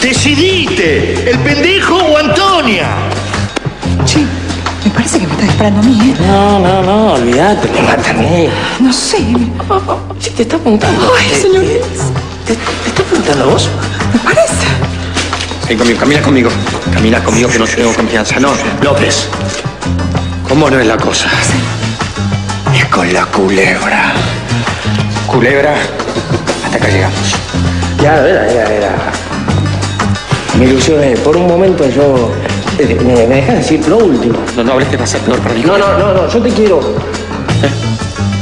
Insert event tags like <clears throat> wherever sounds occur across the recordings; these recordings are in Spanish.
Decidite, ¿el pendejo o Antonia? Sí, me parece que me está disparando a mí, ¿eh? No, no, no, olvídate, me mata a mí. No sé. Sí, te está apuntando. Ay, señor. eh, ¿Te, te está apuntando a vos? Me parece. Ven conmigo, camina conmigo. Camina conmigo que no tengo confianza. No, López. ¿Cómo no es la cosa? Es con la culebra. Culebra, hasta acá llegamos. Ya, era, era, era. Me ilusioné. Por un momento yo... eh, ¿Me, me dejas decir lo último? No, no hables a ser peor para mí. No, no, no, no, yo te quiero. <laughs>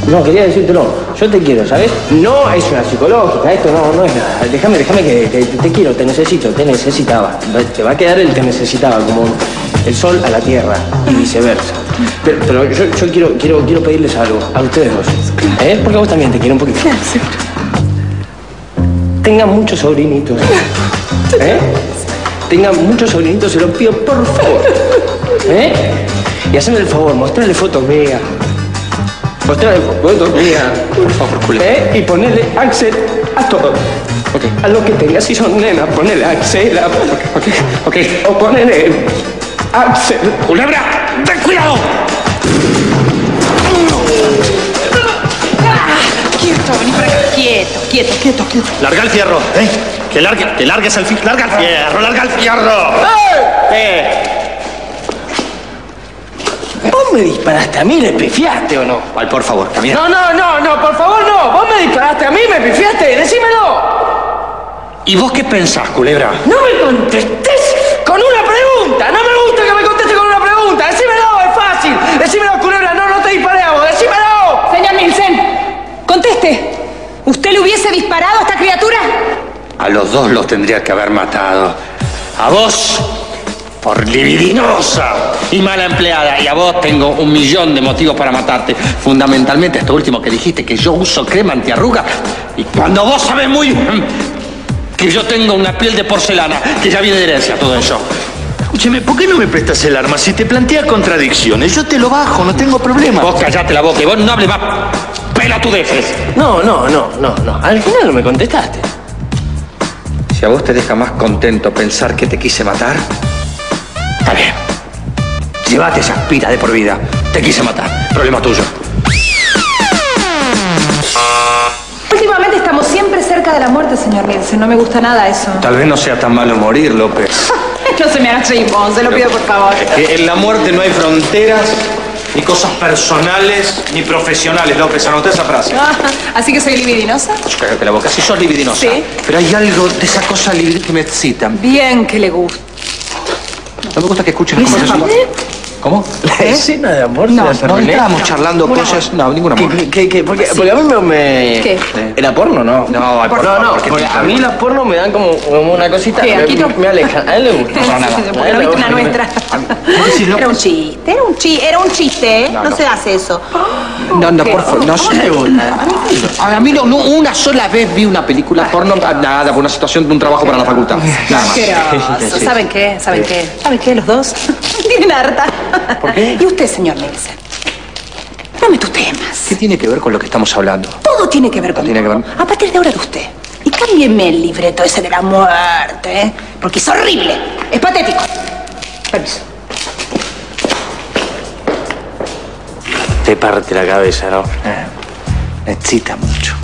No, quería decirte no. Yo te quiero, ¿sabes? No es una psicológica, esto no, no es nada. Déjame, déjame que te, te quiero, te necesito, te necesitaba. Te va a quedar el te necesitaba, como el sol a la tierra y viceversa. Pero, pero yo, yo quiero, quiero, quiero pedirles algo a ustedes dos. ¿Eh? Porque vos también te quiero un poquito. Tengan muchos sobrinitos. ¿Eh? <laughs> Tengan muchos sobrinitos, se los pido por favor. <laughs> ¿Eh? Y haceme el favor, mostrarle fotos mías. Mostrarle fotos mías. Por favor, ¿Eh? Y ponerle Axel a todo. A lo que tengas, si son nenas, ponele Axel. A... Ok, ok. O ponele Axel. ¡Culebra! ¡Ten cuidado! Quieto, vení para acá. Quieto, quieto, quieto, quieto. Larga el fierro, ¿eh? Que, largue, que largues el fierro. Larga el fierro, larga el fierro. ¡Eh! ¿Vos me disparaste a mí? ¿Le pifiaste o no? Ay, por favor, camina. No, no, no, no, por favor, no. ¿Vos me disparaste a mí? ¿Me pifiaste? ¡Decímelo! ¿Y vos qué pensás, culebra? No me contestes con una pregunta. No me gusta que me contestes con una pregunta. Decímelo, es fácil. Decímelo, culebra. No, no te disparé a vos. Decímelo. Señor Nielsen, conteste. ¿Usted le hubiese disparado a esta criatura? A los dos los tendría que haber matado. A vos, por libidinosa y mala empleada. Y a vos tengo un millón de motivos para matarte. Fundamentalmente esto último que dijiste, que yo uso crema antiarruga. Y cuando vos sabés muy bien que yo tengo una piel de porcelana, que ya viene de herencia todo eso. Escúcheme, ¿por qué no me prestas el arma? Si te plantea contradicciones, yo te lo bajo, no tengo problema. Vos callate la boca y vos no hables más pelotudeces. No, no, no, no, no. Al final no me contestaste. Si a vos te deja más contento pensar que te quise matar, está bien. Llévate esa aspira de por vida. Te quise matar. Problema tuyo. Últimamente estamos siempre cerca de la muerte, señor Nielsen. No me gusta nada eso. Tal vez no sea tan malo morir, López. <laughs> No se me haga chimón, se lo pido por favor. Que en la muerte no hay fronteras, ni cosas personales, ni profesionales, López. Anota esa frase. Ah, Así que soy libidinosa. Cállate la boca. Si sos libidinosa. Sí. Pero hay algo de esa cosa libidinosa que me excita. Bien que le gusta. No me gusta que escuchen las cosas. ¿Cómo? La escena de amor No, se la No, estábamos charlando cosas. No, ningún amor. ¿Qué, qué, qué? Porque, porque a mí me... me- ¿Qué? ¿Era porno, no? No, por no, favor, no, ¿por qué porque te- a mí las porno me dan como, como una cosita. ¿Qué, me, Aquito? me alejan. A él le gusta. <laughs> No, nada. Porque no viste una nuestra. Era un chiste, era un chiste, era un chiste, ¿eh? No, se hace eso. No, no, por favor, no sé. A mí no, no, una sola vez vi una película porno, nada, por una situación de un trabajo para la facultad. Nada más. ¿Saben qué? ¿Saben qué? ¿Saben qué? Los dos tienen harta. ¿Por qué? Y usted, señor Nielsen. No me tutee más. ¿Qué tiene que ver con lo que estamos hablando? Todo tiene que ver con Tiene que ver. A partir de ahora de usted. Y cámbieme el libreto ese de la muerte, ¿eh? Porque es horrible. Es patético. Permiso. Te parte la cabeza, ¿no? Eh, Me excita mucho.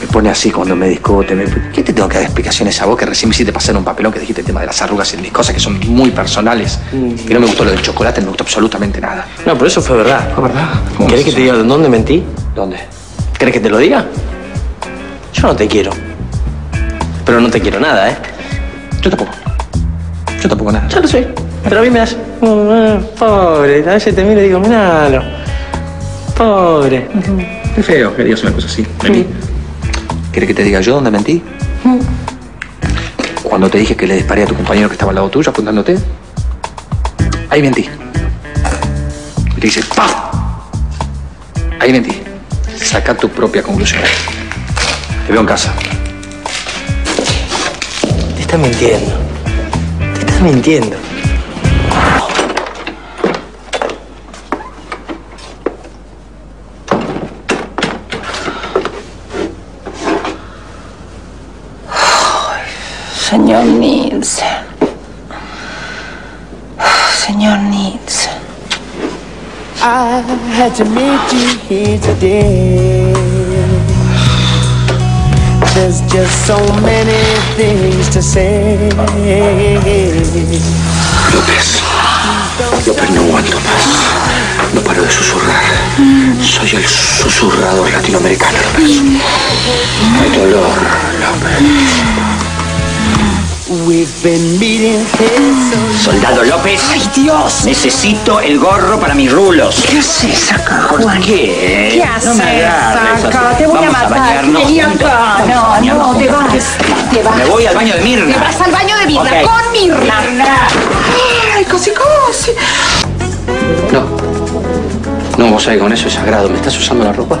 Me pone así cuando me discute. Me... ¿Qué te tengo que dar explicaciones a vos que recién me hiciste pasar un papelón que dijiste el tema de las arrugas y mis cosas que son muy personales? Que no me gustó lo del chocolate, no me gustó absolutamente nada. No, pero eso fue verdad. ¿Fue verdad? ¿Cómo ¿Querés que te diga dónde mentí? ¿Dónde? ¿Querés que te lo diga? Yo no te quiero. Pero no te quiero nada, ¿eh? Yo tampoco. Yo tampoco nada. Ya lo sé. Pero a mí me das... "Oh, ah, Pobre. A veces te miro y digo, miralo. Pobre. Qué feo que digas una cosa así. ¿Quieres que te diga yo dónde mentí? Cuando te dije que le disparé a tu compañero que estaba al lado tuyo apuntándote. Ahí mentí. Y te dice, ¡paf! Ahí mentí. Saca tu propia conclusión. Te veo en casa. Te estás mintiendo. Te estás mintiendo. Señor Nielsen. Señor Nielsen. I had to meet you here today. There's just so many things to say. López. López, no aguanto más. No paro de susurrar. Soy el susurrador latinoamericano, López. Hay dolor, López. Soldado López. ¡Ay, Dios! Necesito el gorro para mis rulos. ¿Qué haces acá, ¿Por Juan? qué? ¿Qué haces No acá? Te voy a matar. Vení acá. No, no, te vas. Te vas. Me voy al baño de Mirna. Te vas al baño de Mirna. Con Mirna. Ay, casi, casi. No. No, vos sabés, con eso es sagrado. ¿Me estás usando la ropa?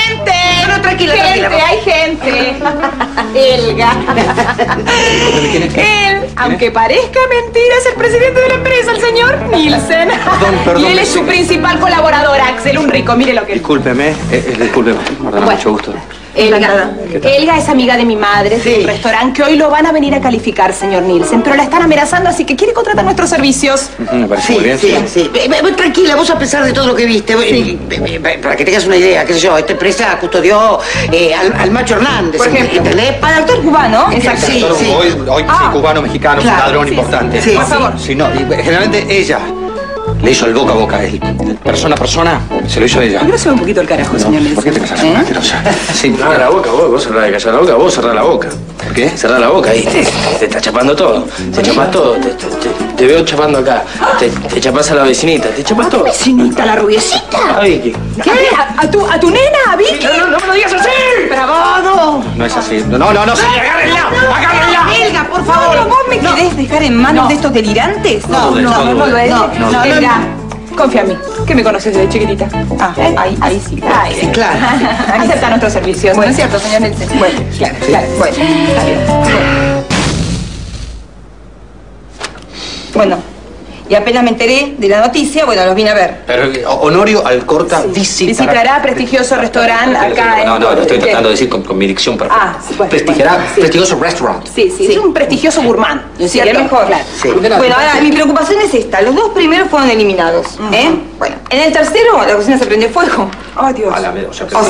Tranquila, Gente, tranquila. hay gente. Elga. Él, aunque parezca mentira, es el presidente de la empresa, el señor Nielsen. perdón, Y él es su principal colaborador, Axel, un rico. Mire lo que. Discúlpeme, eh, eh, discúlpeme. Perdón, Bueno. mucho gusto. Elga. Elga es amiga de mi madre, de un restaurante que hoy lo van a venir a calificar, señor Nielsen, pero la están amenazando, así que quiere contratar nuestros servicios. Me parece Sí, muy bien. sí, sí. Eh, Tranquila, vos a pesar de todo lo que viste, para que tengas una idea, qué sé yo, esta empresa custodió eh, al, al Macho Hernández, Por ejemplo. ¿entendés? Al actor cubano. Exacto. Sí, sí. Hoy, hoy Ah. sí, cubano, mexicano, es un Claro, ladrón sí, importante. sí, Por favor. Si no, eh, generalmente ella le hizo el boca a boca. El, el persona a persona se lo hizo ella. ¿Por qué no se ve un poquito el carajo, señor? ¿Por qué te casas con ¿Eh? una asquerosa? Sí, Cerrá la boca, vos, vos cerrá de callar la boca, vos cerrá la boca. ¿Por qué? Cerrá la boca ahí, te, te está chapando todo. Te chapas todo, te, te- te- veo chapando acá. Te, te chapas a la vecinita, te chapas todo. Vecinita, la rubiecita. A Vicky. ¿Qué? ¿A, a tu, ¿A tu nena, a Vicky? No, no, no me lo digas así. ¡Bravo! No es así. No, no, no, no. sí, agárrenla, agárrenla. Elga, por favor. ¿Vos me querés dejar en manos de estos delirantes? No, no, no, no, no, no, no. Elga, confía en mí, que me conoces desde chiquitita. Ah, ahí, ahí sí. Ahí sí. Claro. <laughs> Acepta nuestros servicios, ¿no es cierto, señor Nielsen? Bueno, claro, claro. Bueno, está bien. Bueno, y apenas me enteré de la noticia, bueno, los vine a ver. Pero eh, Honorio Alcorta visitará. Visitará prestigioso restaurante acá en... No, no, lo estoy tratando de decir con, con mi dicción perfecta. Ah, sí, bueno, Prestigiará bueno, sí. prestigioso restaurant. Sí, sí, es un prestigioso gourmand. Sí, el mejor. Bueno, ahora mi preocupación es esta. Los dos primeros fueron eliminados. ¿eh? Bueno, en el tercero la cocina se prendió fuego. Ay, Dios. A la o sea, O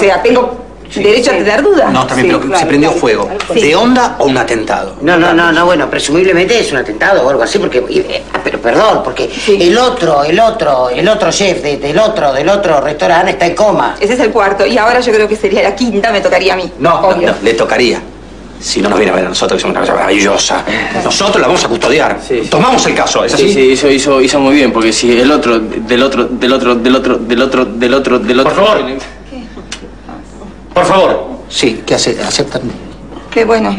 tengo derecho a tener dudas. No, también, Sí, pero claro, se prendió claro. fuego. Sí. ¿De onda o un atentado? No, no, no, no, bueno, presumiblemente es un atentado o algo así, porque, eh, pero perdón, porque el otro, el otro, el otro chef de- del otro, del otro restaurante está en coma. Ese es el cuarto. Y ahora yo creo que sería la quinta, me tocaría a mí. No, no, Obvio. no, le tocaría. Si no nos viene a ver a nosotros, que somos una cosa maravillosa. Nosotros la vamos a custodiar. Sí, sí. Tomamos el caso, ¿es así? Sí, sí, hizo, hizo, hizo muy bien, porque si el otro, del otro, del otro, del otro, del otro, del otro, del otro. Por favor. Por favor. Sí, ¿qué hace? ¿Aceptan? Qué bueno.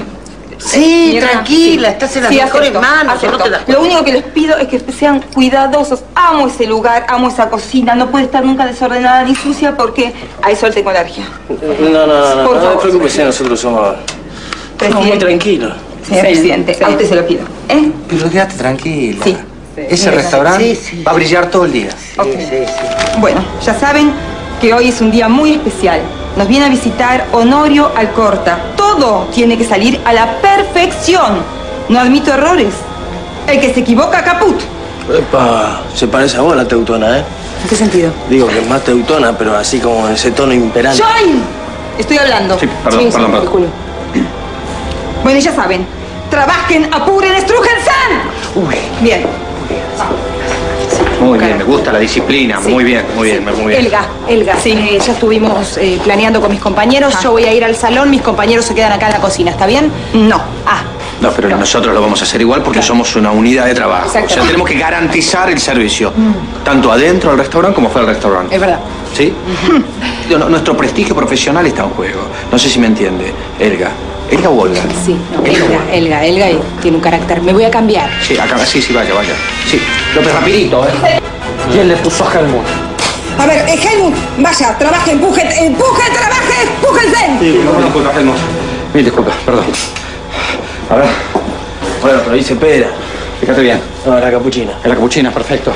Sí, Mierda, tranquila, sí. estás en las Sí, mejores acepto, manos. acepto. no te das Lo único que les pido es que sean cuidadosos. Amo ese lugar, amo esa cocina. No puede estar nunca desordenada ni sucia porque a eso le tengo alergia. No, no, no, no, Por no, favor. te preocupes, eh, nosotros somos, somos muy tranquilos. Señor presidente, a usted se lo pido. ¿Eh? Pero quédate tranquila. Sí. Ese restaurante Sí, sí. va a brillar todo el día. Ok. Bueno, ya saben que hoy es un día muy especial. Nos viene a visitar Honorio Alcorta. Todo tiene que salir a la perfección. No admito errores. El que se equivoca, caput. Epa, se parece a vos la teutona, ¿eh? ¿En qué sentido? Digo que es más teutona, pero así como en ese tono imperante. ¡Join! Estoy hablando. Sí, perdón, perdón, perdón. calculo. Bueno, ya saben. Trabajen, apuren, estrújense. Uy, Bien. Muy bien, me gusta la disciplina. Sí. Muy bien, muy bien, muy bien. Elga, Elga, sí, eh, ya estuvimos eh, planeando con mis compañeros. Yo voy a ir al salón, mis compañeros se quedan acá en la cocina, ¿está bien? No. Ah. No, pero nosotros lo vamos a hacer igual porque somos una unidad de trabajo. O sea, tenemos que garantizar el servicio, tanto adentro del restaurante como fuera del restaurante. Es verdad. ¿Sí? No, nuestro prestigio profesional está en juego. No sé si me entiende, Elga. ¿Elga o Olga? Sí, no, Elga, Elga, Elga y tiene un carácter. Me voy a cambiar. Sí, acá, sí, sí, vaya, vaya. Sí, López, rapidito, ¿eh? ¿Quién le puso a Helmut? A ver, eh, Helmut, vaya, trabaje, empuje, empuje, trabaje, empújense. Sí, no me disculpa, Helmut. Mil disculpas, perdón. A ver, Bueno, pero dice pera. Fíjate bien. No, la capuchina. En la capuchina, perfecto.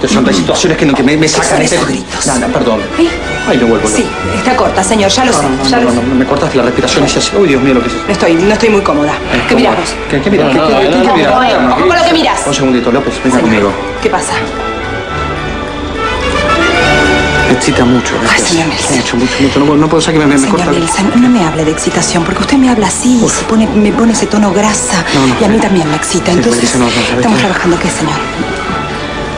Que son de situaciones que, no, que me, me sacan Esos este... gritos. No, perdón. ¿Eh? Ay, no vuelvo. no. Sí, está corta, señor, ya lo sé, No, ya no, lo no, sé. no, me cortas la respiración y se hace... Uy, Dios mío, lo que es eso. Estoy, no estoy muy cómoda. ¿Qué miramos? ¿Qué, qué miras? No, no, ¿Qué, qué, no, qué no, miras? no, no, Calma. ojo con lo que miras. Un segundito, López, venga Señor, conmigo. ¿Qué pasa? Me excita mucho. Ay, señor Nelson. Mucho, mucho, mucho. No, puedo- no puedo que me, me, me Señor corta... Nelson, no me hable de excitación, porque usted me habla así y se pone, me pone ese tono grasa. No, no, y a mí también me excita. Sí, Entonces, no, ¿sabes estamos trabajando, ¿qué, señor?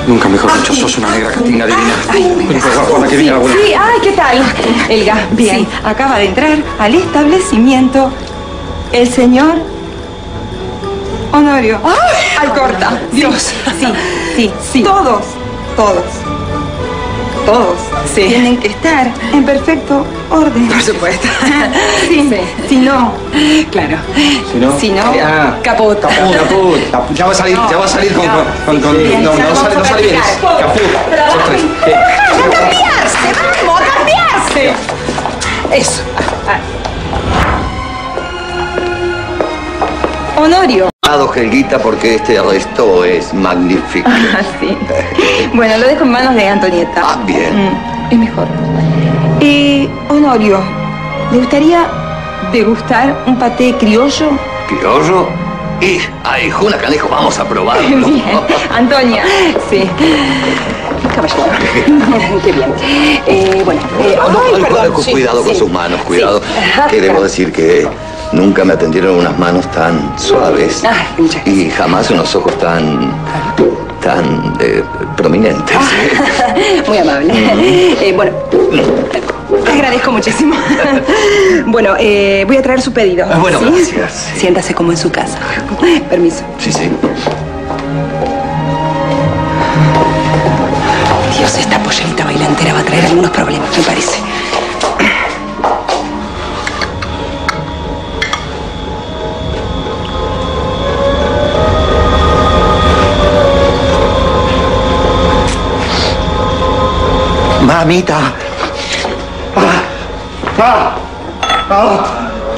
Nunca mejor dicho, sos una negra catina divina. Ay, Ven, por favor, Juana, que viene la buena. Sí, ay, ¿qué tal? Elga, Bien. sí, acaba de entrar al establecimiento el señor Honorio. Alcorta. Dios. Sí, sí, sí. Todos, todos, todos Sí. tienen que estar en perfecto orden. Por supuesto. <laughs> Sí, si no, Claro. Si no... si no, Ah, Caput. Caput, caput. <laughs> Ya va a salir, ya va a salir con... con, con, con- Sí. no, no, vamos sale, no sale bien. practicar. Caput. Sí. ¡A cambiarse! ¡Vamos, a cambiarse! Eso. Honorio. Amado Helguita, porque este arresto es magnífico. <laughs> Ah, sí. Bueno, lo dejo en manos de Antonieta. Ah, bien. Mm, es mejor. Eh, Honorio, ¿le gustaría degustar un paté criollo? Criollo. Y, ay, Juna Canejo, vamos a probarlo. <laughs> Bien. Antonia. Sí. Caballero. <laughs> Qué bien. Eh, bueno. eh, ay, perdón, sí, cuidado con sí. sus manos, cuidado. Sí. Ajá, Que debo claro. decir que nunca me atendieron unas manos tan suaves Ay, muchas y jamás unos ojos tan tan eh, prominentes. <laughs> Muy amable. Eh, bueno, te agradezco muchísimo. <laughs> bueno, eh, voy a traer su pedido. Ah, bueno, ¿sí? gracias. Siéntase como en su casa. <laughs> Permiso. Sí, sí. Dios, esta pollerita bailantera va a traer algunos problemas, me parece. Mamita.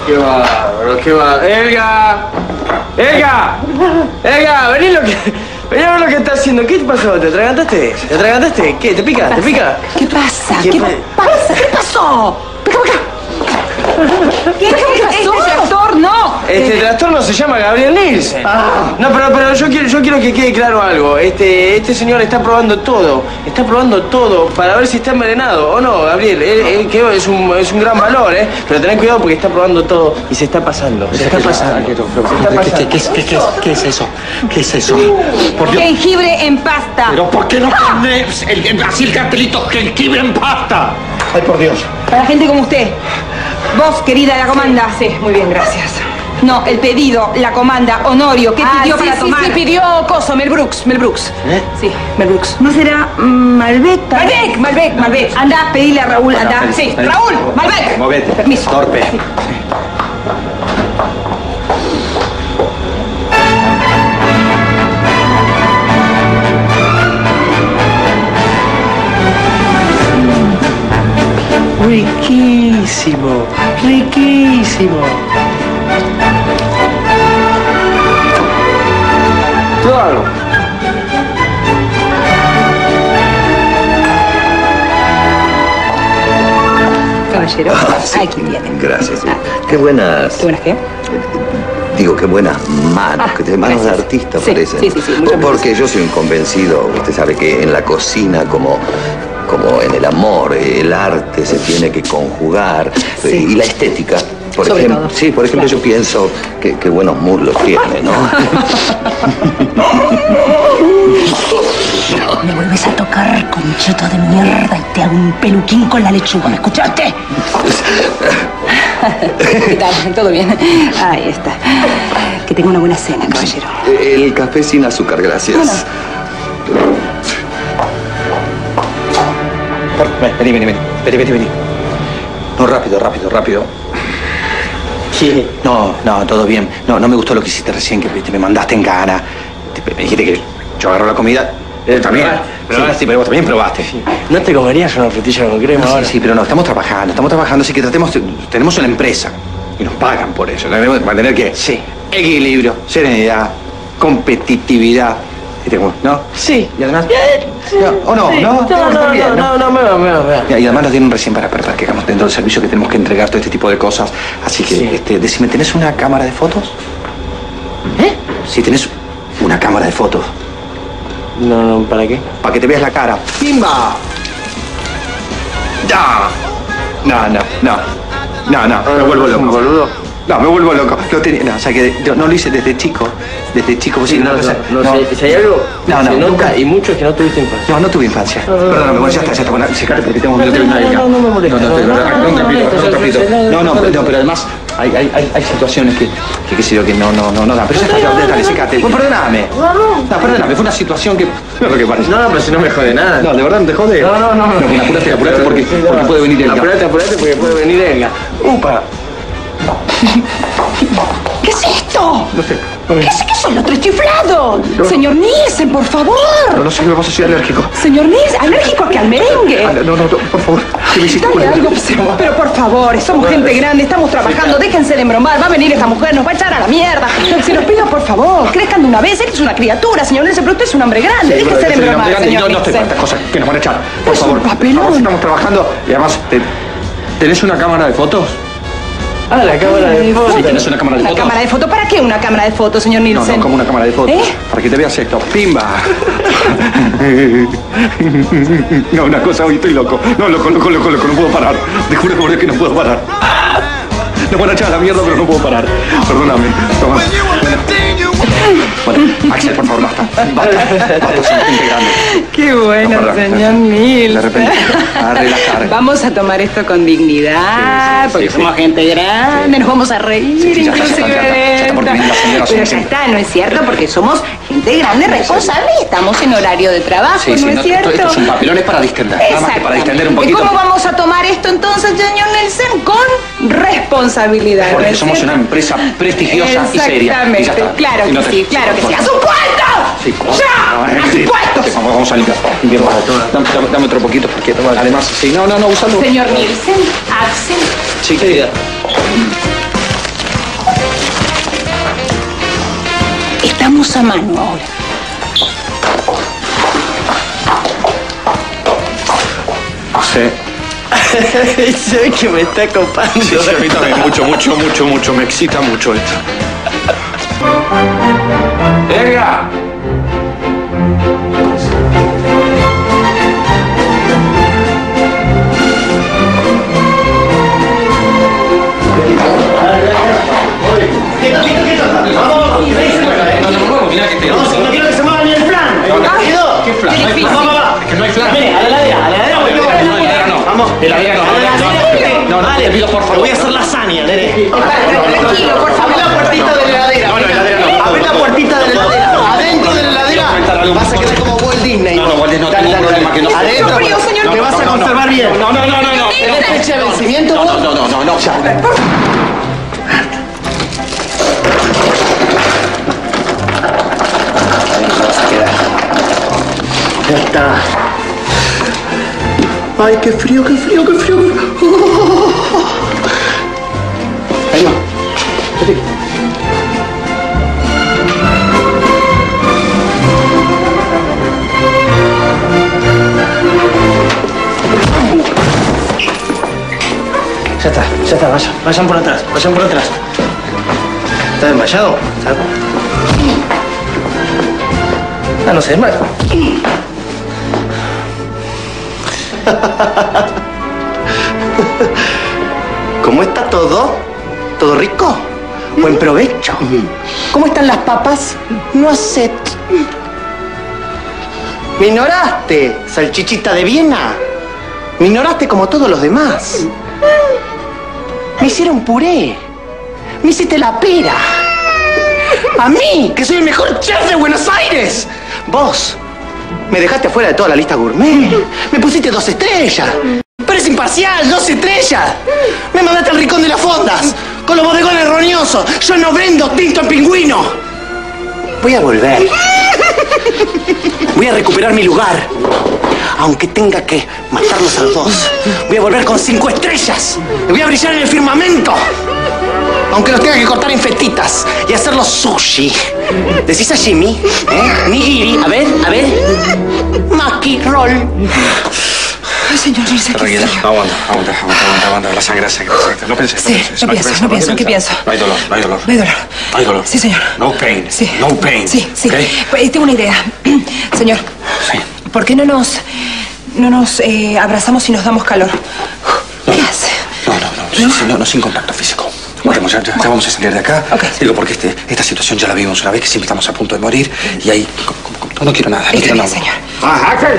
Qué bárbaro, qué bárbaro. ¡Elga! ¡Elga! ¡Elga! Vení lo que. Vení a ver lo que está haciendo. ¿Qué te pasó? ¿Te atragantaste? ¿Te atragantaste? ¿Qué? ¿Te pica? ¿Te pica? ¿Qué pasa? ¿Qué ¿Qué, pa- pasa? ¿Qué pasó? ¿Qué, Este tractor no. Este trastorno se llama Gabriel Nielsen. No, pero, pero yo quiero, yo quiero que quede claro algo. Este, este señor está probando todo. Está probando todo para ver si está envenenado o no, Gabriel. Él, él que es un, es un gran valor, ¿eh? Pero tened cuidado porque está probando todo y se está pasando. Se está pasando. Se está ¿Qué, pasando. qué, qué, qué, qué es eso? ¿Qué es eso? Por Dios. Jengibre en pasta. ¿Pero por qué no pones el, el- así el cartelito jengibre en pasta? Ay, por Dios. Para gente como usted. Vos, querida, la comanda. Sí, muy bien, gracias. No, el pedido, la comanda, Honorio, ¿qué Ah, pidió sí, para sí, tomar? sí, pidió Coso, Mel Brooks, Mel Brooks. ¿Eh? Sí, Mel Brooks. ¿No será mm, Malbec? Malbec, Malbec, Malbec. Anda, pedile a Raúl, anda. ven, Sí. Raúl, Malbec. Movete. Permiso. Torpe. Riquísimo, riquísimo. Claro. Caballero. Ah, sí. Aquí viene. Gracias. Qué buenas. ¿Qué buenas qué? Digo, qué buenas manos, Ah, que manos de artista Sí, parecen. sí, sí, sí, Porque yo soy un convencido, usted sabe que en la cocina, como, como en el amor, el arte se tiene que conjugar eh, y la estética. Por Sobre ejemplo, todo. sí, por ejemplo, Claro. yo pienso que, que buenos muslos tiene, <laughs> ¿no? Me vuelves a tocar, conchito de mierda, y te hago un peluquín con la lechuga. ¿Me escuchaste? <laughs> ¿Qué tal? ¿Todo bien? Ahí está. Que tenga una buena cena, caballero. El café sin azúcar, gracias. Vení, vení, vení. Vení, vení, vení. No, rápido, rápido, rápido. Sí. No, no, todo bien. No, no me gustó lo que hiciste recién, que te me mandaste en gana. Te- me dijiste que yo agarro la comida. Eh, también. probar. Pero, Sí. sí, pero vos también probaste. ¿No te comerías una frutilla con crema No, ahora? sí, sí, pero no, estamos trabajando, estamos trabajando, así que tratemos, tenemos una empresa y nos pagan por eso. Debemos mantener que Sí. equilibrio, serenidad, competitividad. Y tenemos- ¿No? Sí. Y además. No, ¿O no? ¿No? No, no, no, no, no, me va, me va. Y además nos dieron recién para, para, que hagamos dentro del servicio que tenemos que entregar todo este tipo de cosas. Así que, este, decime, ¿tenés una cámara de fotos? ¿Eh? Si tenés una cámara de fotos, No, no, ¿para qué? para que te veas la cara. ¡Pimba! No, no, no, no, no, no, me vuelvo loco. boludo? No, me vuelvo loco. Lo tenía- no, o sea que yo no lo hice desde chico, desde chico. pues, Sí, no, cosa- no, no, si, hay algo No, se nunca. y mucho es que no tuviste infancia. No, no tuve infancia. Perdóname, no, bueno, ya está, ya está. no. Bueno, secate porque tengo un No, minuto y no, no, no me molesta. No, no, No, no, no, no, pero- además hay, hay, hay, situaciones que, que, qué sé yo, que no, no, no, no dan. Pero ya está, dale, secate. Bueno, perdóname. No, perdóname, fue una situación que... No lo que parece. No, pero si no me jode nada. No, de verdad no te jode. No, no, no. No, apurate, apurate porque, porque puede venir el Apurate, apurate porque puede venir Elga. ¡Upa! <laughs> ¿Qué es esto? No sé. ¿Qué es, qué son los tres chiflados? Señor Nielsen, por favor. No, no sé, me vas a soy alérgico. Señor Nielsen, ¿alérgico a qué? ¿Al merengue? Ah, No, no, no, por favor. ¿Qué me hiciste? Dale algo, pero, pero por favor, somos gente grande, estamos trabajando, déjense de embromar, va a venir esta mujer, nos va a echar a la mierda. Se los pido por favor, crezcan de una vez, él es una criatura, señor Nielsen, pero usted es un hombre grande, Sí, déjense de un embromar, grande señor no, no estoy para estas cosas que nos van a echar. Por Es un favor. papelón. Por favor, estamos trabajando y además, te- ¿tenés una cámara de fotos? Ah, la cámara de fotos. Sí, tenés una cámara de ¿Una fotos. cámara de foto? ¿Para qué una cámara de fotos, señor No, Nielsen? no, como una cámara de fotos. ¿Eh? Para que te veas esto. ¡Pimba! <laughs> No, una cosa, hoy estoy loco. No, loco, loco, loco, loco, no puedo parar. Te juro por Dios que no puedo parar. <laughs> No van a echar a la mierda, pero no puedo parar. Perdóname. Toma. Bueno, Axel, por favor, basta. Basta. Basta, somos gente grande. Qué bueno, No, señor Nielsen. De repente, a relajar. Vamos a tomar esto con dignidad, Sí, sí, porque sí, somos gente grande, nos vamos a reír, ya está, ya está, ya está, por venir la señora, Pero ya está, no es cierto, porque somos gente grande, responsable y estamos en horario de trabajo, ¿no es no, cierto? esto, es un papelón, es para distender. Nada más que para distender un poquito. ¿Y cómo vamos a tomar esto entonces, señor Nelson? Con responsabilidad. ¿no Porque somos cierto? una empresa prestigiosa y seria. Exactamente, claro que no te- sí, claro que sí. ¡A su puesto! Sí. ¡Ya! No, eh, ¡A sí. sus puestos! Sí, Vamos, vamos a limpiar. Todo. Dame, dame- dame otro poquito porque además, sí, no, no, no, usando. Señor Nielsen, Axel, Sí, querida. estamos a mano ahora. Sí. Sé que me está copando. Sí, sí, a mí también, mucho, mucho, mucho, mucho. Me excita mucho esto. ¡Venga! No, si no quiero que se mueva ni el plan. ¿Quedó? ¿Qué plan? Qué plan. Es que no hay plan. Mire, a la heladera, a la heladera voy yo. No, heladera no. Vamos. No, la. No, no, te pido por favor. Voy a hacer lasaña, nene. Tranquilo, por favor. Abre la puertita de la heladera. No, no, heladera no. Abre la puertita de la heladera. Adentro de la heladera vas a quedar como Walt Disney. No, no, Walt Disney no, Dale, tengo dale, un problema que no- Adentro, Mucho frío, señor. Te vas a No, no, conservar bien. No, no, no, no, no. ¿Tenés fecha de vencimiento No, no, no, no, no. Ya. Ya está. Ay, qué frío, qué frío, qué frío. Ahí va. Ya está, ya está, vayan, vayan por atrás, vayan por atrás. ¿Está desmayado? ¿Está? Ah, no se desmaya. <laughs> ¿Cómo está todo? ¿Todo rico? Buen provecho. ¿Cómo están las papas? No sé. ¿Me ignoraste, salchichita de Viena? Me ignoraste como todos los demás. Me hicieron puré. Me hiciste la pera. A mí, que soy el mejor chef de Buenos Aires. Vos me dejaste fuera de toda la lista gourmet. Me pusiste dos estrellas. Pero es imparcial, dos estrellas. Me mandaste al rincón de las fondas. con los bodegones roñosos. Yo no vendo tinto en pingüino. Voy a volver. Voy a recuperar mi lugar. Aunque tenga que matarlos a los dos. Voy a volver con cinco estrellas. Voy a brillar en el firmamento. Aunque los tenga que cortar en fetitas y hacerlos sushi. ¿Decís sashimi? ¿Eh? Nigiri. A ver, a ver. Maki roll. Ay, señor, no sé qué Tranquila, aguanta, aguanta, aguanta, aguanta, aguanta. La sangre, la sangre, la sangre. No penses, Sí, no pienso, no pienso, ¿qué pienso? No hay dolor, no hay dolor. No hay dolor. No hay dolor. Sí, señor. No pain. Sí. No pain. Sí, sí. ¿ok? Pues, tengo una idea. <clears throat> Señor, Sí. ¿por qué no nos, no nos eh, abrazamos y nos damos calor? ¿Qué hace? No, no, no, sí, sí, no, no, sin contacto físico. Aguantemos, ya, ya- ya vamos a salir de acá. Digo, porque este, esta situación ya la vimos una vez que siempre estamos a punto de morir y ahí. No, quiero nada, no Está quiero bien, nada. señor. Ah, Axel.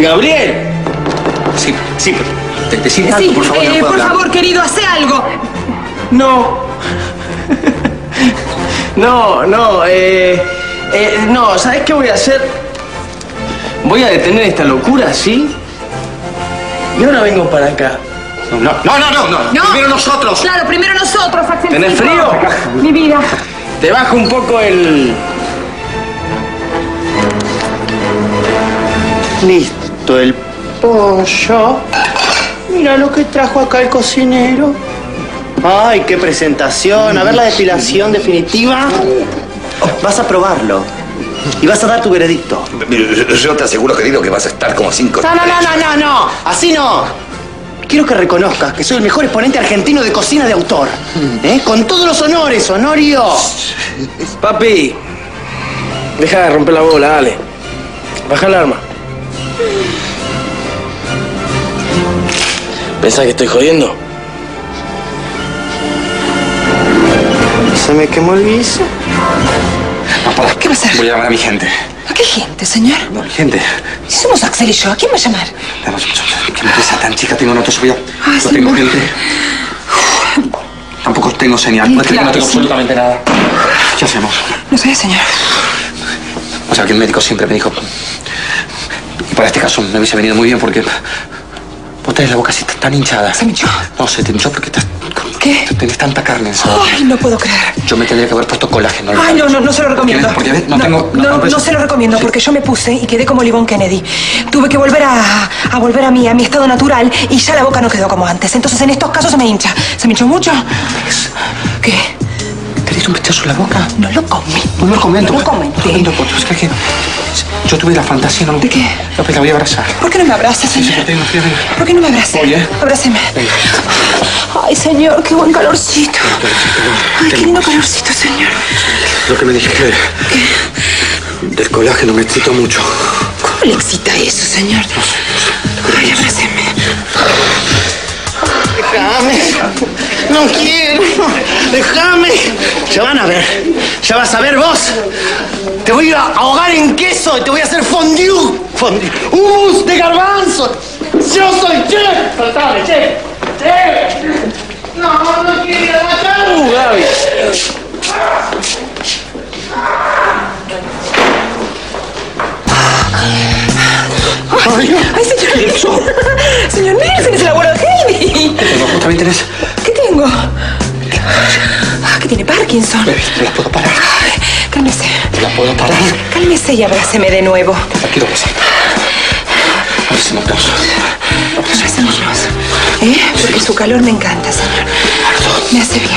Gabriel. Sí, sí, pero te, decime algo, Sí, por favor, eh, no por hablar. favor, querido, hace algo. No. <laughs> No, no, eh, eh, no, ¿sabes qué voy a hacer? Voy a detener esta locura, ¿sí? Y ahora vengo para acá. No, no, no, no, no, no. Primero nosotros. Claro, primero nosotros, Axel. ¿Tenés frío? Mi vida. Te bajo un poco el... Listo, el pollo. Mira lo que trajo acá el cocinero. Ay, qué presentación. A ver la depilación definitiva. Vas a probarlo. Y vas a dar tu veredicto. Yo te aseguro, querido, que vas a estar como cinco. No, no, no, no, no, no. Así no. Quiero que reconozcas que soy el mejor exponente argentino de cocina de autor. ¿Eh? Con todos los honores, Honorio. Papi, deja de romper la bola, dale. Baja el arma. ¿Pensás que estoy jodiendo? Se me quemó el. No, para. ¿Qué va a hacer? Voy a llamar a mi gente. ¿A qué gente, señor? No, mi gente. Si somos Axel y yo, ¿a quién va a llamar? Vamos, ¿Qué empresa tan chica tengo? No te subía. Ay, No tengo gente. Tampoco tengo señal. No, es que Claro, no tengo sí. absolutamente nada. ¿Qué hacemos? No sé, señor. O sea, que el médico siempre me dijo. Y para este caso me hubiese venido muy bien porque. Vos tenés la boca así tan hinchada. ¿Se me hinchó? No, se te hinchó porque estás. ¿Qué? Tenés tanta carne en. Ay, no puedo creer. Yo me tendría que haber puesto colágeno. Ay, no, no, no se lo recomiendo. Porque, no, tengo. no, pues- no se lo recomiendo porque yo me puse y quedé como Livon Kennedy. Tuve que volver a, a volver a mí, a mi estado natural y ya la boca no quedó como antes. Entonces en estos casos se me hincha. ¿Se me hinchó mucho? ¿Qué? ¿Te diste un pechazo en la boca? No lo comí. No lo comento. No lo comenté. No, porque es que yo tuve la fantasía, ¿no? ¿De qué? No, pues la voy a abrazar. ¿Por qué no me abrazas, Sí, sí, señor? te digo, sí, venga. ¿Por qué no me abrazas? Oye. Abráceme. Ay, señor, qué buen calorcito. Ay, qué lindo calorcito, señor. Lo que me dijiste del colágeno me excitó mucho. ¿Cómo le excita eso, señor? Ay, abráceme. Déjame. No quiero. Déjame. Ya van a ver. Ya vas a ver vos. Te voy a ahogar en queso y te voy a hacer fondue. Fondue. Hummus de garbanzo. Yo soy chef. Soltame, chef. Chef. No, no quiero ir a matar. Uh, Gaby. Ay, señor. <laughs> Señor Nielsen es el abuelo de Heidi. ¿Vos también tenés? ¿Qué tengo? Ah, que tiene Parkinson. Baby, ¿te las puedo parar? Ay, cálmese. ¿Te las puedo parar? Cálmese y abráceme de nuevo. La quiero besar. A ver si me canso. Abrácenos. ¿Eh? Porque su calor me encanta, señor. Me hace bien.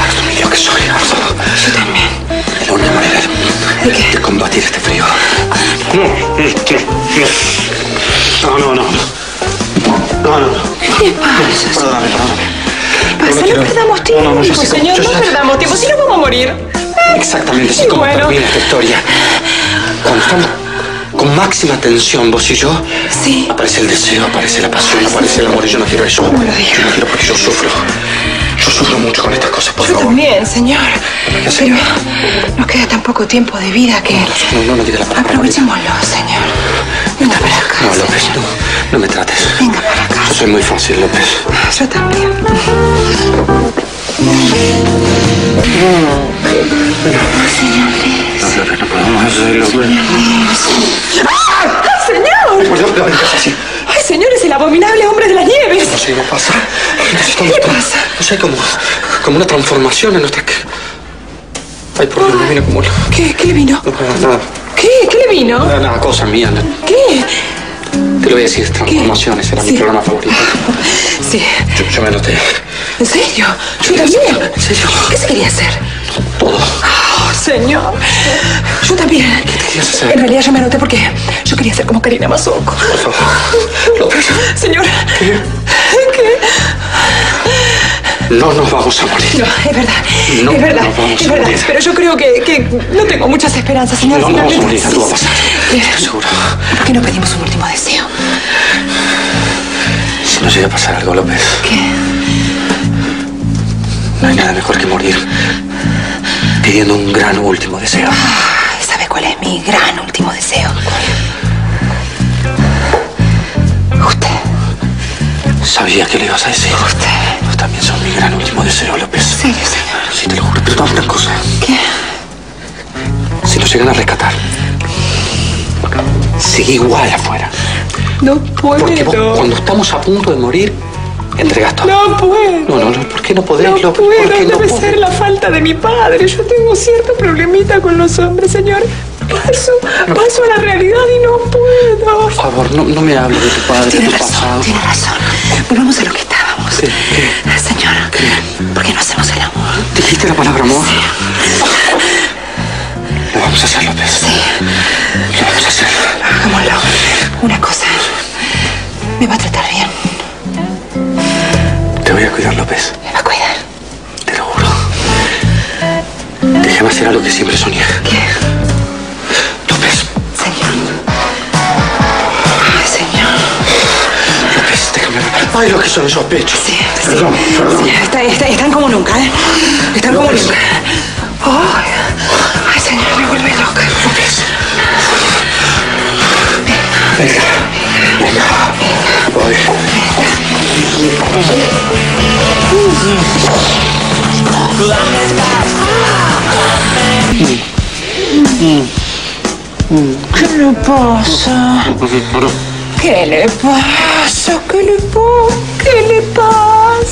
Harto lo que soy. Yo también. Manera ¿De de combatir este frío. No, no, no. No, no, no. ¿Qué pasa? Perdóname, perdóname. pasa? No, quiero- perdamos tiempo, No, no, yo sé señor. yo No sé- perdamos tiempo, si no vamos a morir. Exactamente, así como bueno. termina esta historia. Cuando estamos con máxima tensión, vos y yo, Sí. aparece el deseo, aparece la pasión, aparece el amor y yo no quiero eso. No lo digas. Yo no quiero porque yo sufro. Yo sufro mucho con estas cosas, por Yo favor. también, señor. ¿Qué hacer? Pero nos queda tan poco tiempo de vida que... No, no me digas la palabra. Aprovechémoslo, señor. Venga para acá. No, López, no, no me trates. Venga para acá. Yo soy muy fácil, López. Yo también. López, no podemos hacerlo, López. ¡Ah, señor! Por Dios, López, ¿qué haces así? ¡Ay, señor, es el abominable hombre de las nieves! No sé qué pasa. ¿Qué pasa? No sé, como, como una transformación en nuestra... Ay, por Dios, me viene como... ¿Qué, qué le vino? No, no, nada, ¿Qué? ¿Qué le vino? nada, nada, cosa mía. no. ¿Qué? Te lo voy a decir, transformaciones, era mi programa favorito. <laughs> Sí. Yo, yo me anoté. ¿En serio? Yo también. ¿En serio? ¿Qué se quería hacer? Todo. Señor. Yo también. ¿Qué querías hacer? En realidad yo me anoté porque yo quería ser como Karina Mazoco. Por favor. López, Señor. ¿qué? ¿Qué? No nos vamos a morir. No, es verdad. No, es verdad. no vamos es a verdad. morir. Pero yo creo que, que no tengo muchas esperanzas, señor. No nos vamos a morir, algo va a pasar. Estoy seguro. ¿Por qué no pedimos un último deseo? Si nos llega a pasar algo, López, ¿Qué? no hay nada mejor que morir pidiendo un gran último deseo. Ay, ¿Sabe cuál es mi gran último deseo? Usted. Sabía que lo ibas a decir. Usted. Vos también sos mi gran último deseo, López. ¿En serio, señor? Sí, te lo juro. Pero una cosa. ¿Qué? Si nos llegan a rescatar, sigue igual afuera. No Porque vos, puedo. cuando estamos a punto de morir, entregas todo. No puedo. No, no, no, ¿por qué no podés, No López? puedo, ¿Por qué debe ser la falta de mi padre. Yo tengo cierto problemita con los hombres, señor. Paso, paso a la realidad y no puedo. Por favor, no, no me hables de tu padre, Tiene de tu razón, pasado. tiene razón. Volvamos a lo que estábamos. Sí, ¿qué? Señor, ¿por qué no hacemos el amor? ¿Dijiste la palabra amor? Lo vamos a hacer, López. Lo vamos a hacer. Hagámoslo. Una cosa. Me va a tratar bien. Voy a cuidar, López. Me va a cuidar. Te lo juro. Déjame hacer algo que siempre soñé. ¿Qué? López, Señor. Ay, señor. López, déjame ver. Ay, lo que son esos pechos. Sí, sí. Perdón, perdón. Sí, está- está- están como nunca, ¿eh? Están como nunca. Ay, ay, señor, me vuelve loca. López. Venga, venga. Voy. ¿Qué le pasa? ¿Qué le pasa? ¿Qué le pasa? ¿Qué le pasa?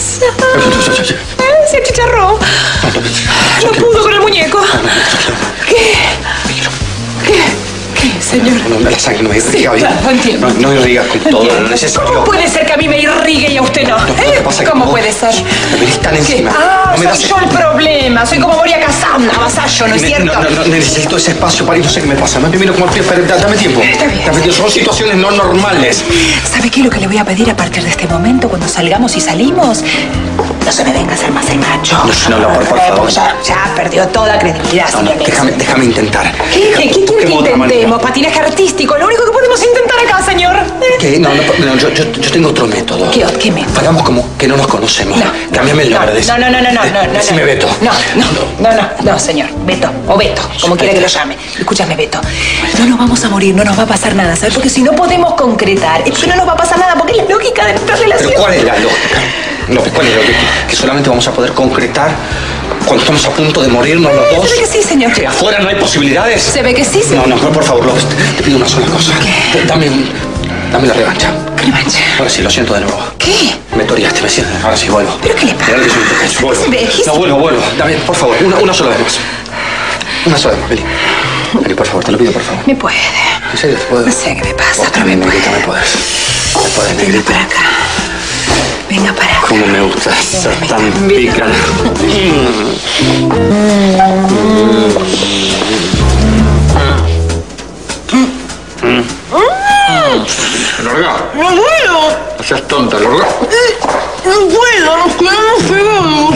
Se. No pudo con el muñeco. ¿Qué? ¿Qué? ¿Qué, señor? No, la sangre no me irriga claro, entiendo. No, no irrigas con todo lo necesario. ¿Cómo puede ser que a mí me irrigue y a usted no? No, que ¿Eh? pasa ¿Cómo puede ser? Me venís encima. Ah, no me das soy yo el problema. Soy como Moria Kazan, vasallo, ¿no es cierto? No, no, no, necesito ese espacio para ir, no sé qué me pasa. Me miro como pie, pero dame tiempo. Está bien. Dame tiempo. Son situaciones no normales. ¿Sabe qué es lo que le voy a pedir a partir de este momento cuando salgamos y salimos? No se me venga a hacer más el macho. No, no, no, por- por favor. Ya, ya perdió toda credibilidad, No, déjame, déjame intentar. ¿Qué, qué, qué quiere que intentemos? Patinaje artístico. Lo único que podemos intentar acá, señor. ¿Qué? No, no, no, yo, yo, yo tengo otro método. ¿Qué, qué método? Hagamos como que no nos conocemos. No. Cámbiame el nombre. No, no, no, no, no, no, no. Decime. Beto. No, no, no, no, no, señor. Beto, o Beto, como quiera que lo llame. Escúchame, Beto. No nos vamos a morir, no nos va a pasar nada, ¿sabes? Porque si no podemos concretar, es que no nos va a pasar nada, porque es la lógica de nuestra relación. Pero ¿cuál es la lógica? López, ¿cuál es la lógica? Que solamente vamos a poder concretar cuando estamos a punto de morirnos los dos. Se ve que sí, señor. ¿Que afuera no hay posibilidades? Se ve que sí, No, señor. no, no, por favor, López, te, pido una sola cosa. Dame, un- dame la revancha. ¿Qué mancha? Ahora sí, lo siento de nuevo. ¿Qué? Me toreaste, me siento. Ahora sí, vuelvo. ¿Pero qué le pasa? Que vuelvo. No, vuelvo, vuelvo. Dame, por favor, una, una sola vez más. Una sola vez más, Beli. Beli, por favor, te lo pido, por favor. Me puede. ¿En serio te puedo? No sé qué me pasa, pero me también, puede. negrita, me puedes. Me puedes, negrita. para acá. Venga para acá. Cómo me gusta ser tan pícara. Larga. No puedo. No seas tonta, larga. No puedo, nos quedamos pegados.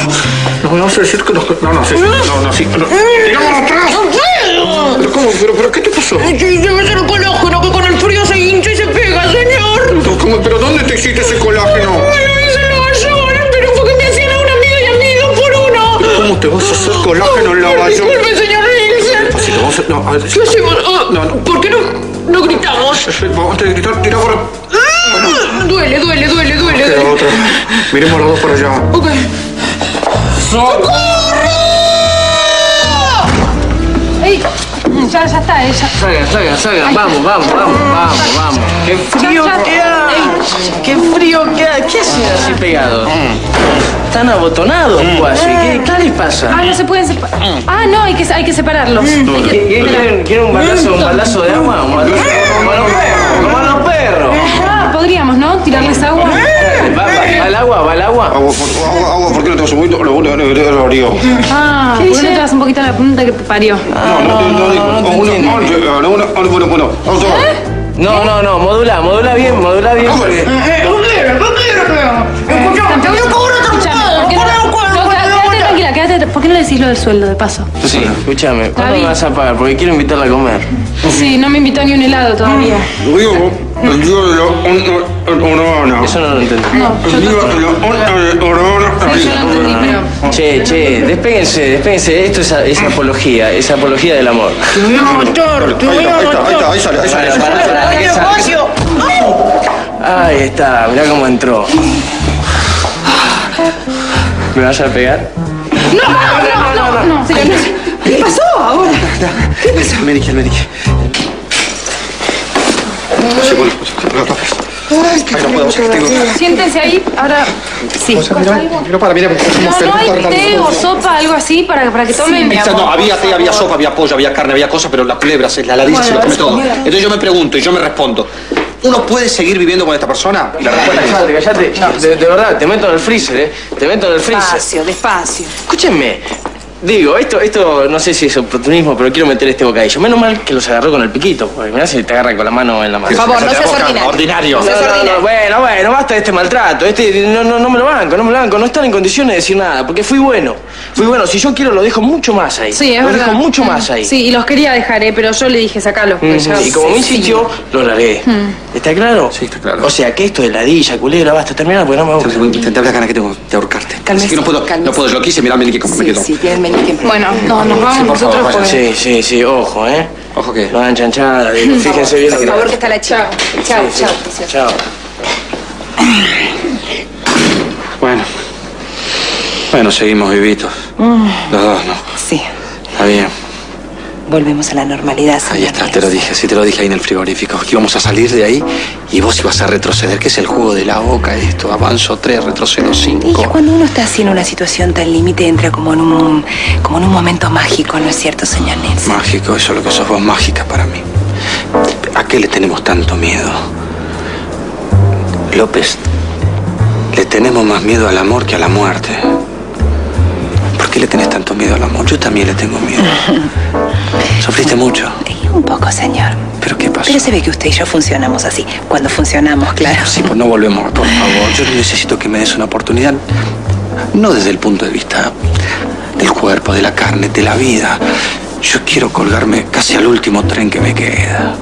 No me vas a decir que nos... No, no, sí, sí, no, no, sí. No. ¡Tiramos atrás! No puedo. ¿Pero cómo? ¿Pero, pero qué te pasó? Sí, debe ser colágeno que con el frío se hincha y se pega, señor. No, ¿cómo? ¿Pero dónde te hiciste ese colágeno? Te vas a hacer colágeno en la York? Disculpe, señor a... No, a ver, ¿Qué hacemos? Ah, No, no. ¿Por qué no, no gritamos? Vamos a gritar, tira por... Ah, Duele, duele, duele, duele. Queda duele. otra. Miremos los dos por allá. Ok. ¡Ey! Ya, ya está, ella. Salgan, salgan, salgan. Vamos, vamos, vamos, vamos, vamos. ¡Qué frío Ya, ya. que hay! ¡Qué frío que hay! ¿Qué hacen así pegados? Están abotonados, guache. ¿Qué, ¿Qué les pasa? Ah, no se pueden separar. Ah, no, hay que, hay que separarlos. Hay que- ¿Qué- qué ¿Quieren, quieren un balazo, un balazo de agua? ¿Un balazo? Perros, Ah, podríamos, ¿no? Tirarles agua. ¿Va, va, va el agua? ¿Va el agua? Agua, por, agua, agua, ¿por qué no te vas un poquito? Lo lo- lo-. Ah, ¿por qué no te vas un poquito a la punta que parió? No, no, no, no, digo. no uno, uno, uno, bueno, bueno. Vamos. No, no, no, modula, modula bien, modula bien. porque- Tranquila, quédate. ¿Por qué no le decís lo del sueldo, de paso? Sí, escúchame, ¿cuándo me vas a pagar? Porque quiero invitarla a comer. Sí, no me invitó ni un helado todavía. Lo digo, Eso no lo entendí. No. Che, che, despéguense, despéguense. Esto es, es apología, es apología del amor. Ahí está, ahí está, ahí está, ahí sale, ahí para, que salga. Ahí está, mirá cómo entró. ¿Me vas a pegar? No, no, no, no, no. ¿Qué pasó ahora? El médico, el médico. Sí, bueno, Ay, no puedo, tengo... Siéntense ahí, ahora. Sí. No, para, mira, como No, no hay té o sopa, algo así para, para que tomen. Esta no, había té, había sopa, había pollo, había carne, había cosas, pero las culebras, la ladilla se lo come todo. Entonces yo me pregunto y yo me respondo, ¿uno puede seguir viviendo con esta persona? Y la respuesta es Callate, callate. De, de verdad, te meto en el freezer, ¿eh? Te meto en el freezer. Despacio, despacio. Escúchenme. Digo, esto, esto no sé si es oportunismo, pero quiero meter este bocadillo. Menos mal que los agarró con el piquito, porque mirá si te agarra con la mano en la mano. Por favor, no seas ordinario. ordinario. No seas No, no, ordinario. no, bueno, bueno, basta de este maltrato. Este, no, no, no me lo banco, no me lo banco. No están en condiciones de decir nada, porque fui bueno. Fui bueno. Si yo quiero, lo dejo mucho más ahí. Sí, es Lo verdad. dejo mucho más ahí. Sí, y los quería dejar, ¿eh? pero yo le dije, sacalo. Mm, ya- Y como me Sí, insistió, lo largué. ¿Está claro? Sí, está claro. O sea, que esto de ladilla, culebra, basta terminar porque no me gusta. Te habla ganas que tengo de ahorcarte. Cálmese, Así que no puedo, no puedo, yo lo quise, mirá, mira que como me Sí, quedo. sí, Bueno, no, nos vamos por nosotros favor, porque... Sí, sí, sí, ojo, ¿eh? Ojo que... No hagan chanchada, digo, fíjense bien lo que Por favor, que está la chica. Chao, Sí, sí. chao. Chao. Bueno. Bueno, seguimos vivitos. Los dos, ¿no? Sí, Está bien. Volvemos a la normalidad. Ahí está, te lo dije, sí te lo dije ahí en el frigorífico. Que íbamos a salir de ahí y vos ibas a retroceder. ¿Qué es el juego de la boca esto? Avanzo tres, retrocedo Y cinco. cuando uno está así en una situación tan límite, entra como en un, como en un momento mágico, ¿no es cierto, señor Nelson? Mágico, eso es lo que sos vos, mágica para mí. ¿A qué le tenemos tanto miedo? López, le tenemos más miedo al amor que a la muerte. ¿Por qué le tenés tanto miedo al amor? Yo también le tengo miedo. <laughs> ¿Sufriste mucho? Un poco, señor. ¿Pero qué pasó? Pero se ve que usted y yo funcionamos así. Cuando funcionamos, claro. Sí, pues no volvemos, por <laughs> favor. Yo necesito que me des una oportunidad. No desde el punto de vista del cuerpo, de la carne, de la vida. Yo quiero colgarme casi al último tren que me queda.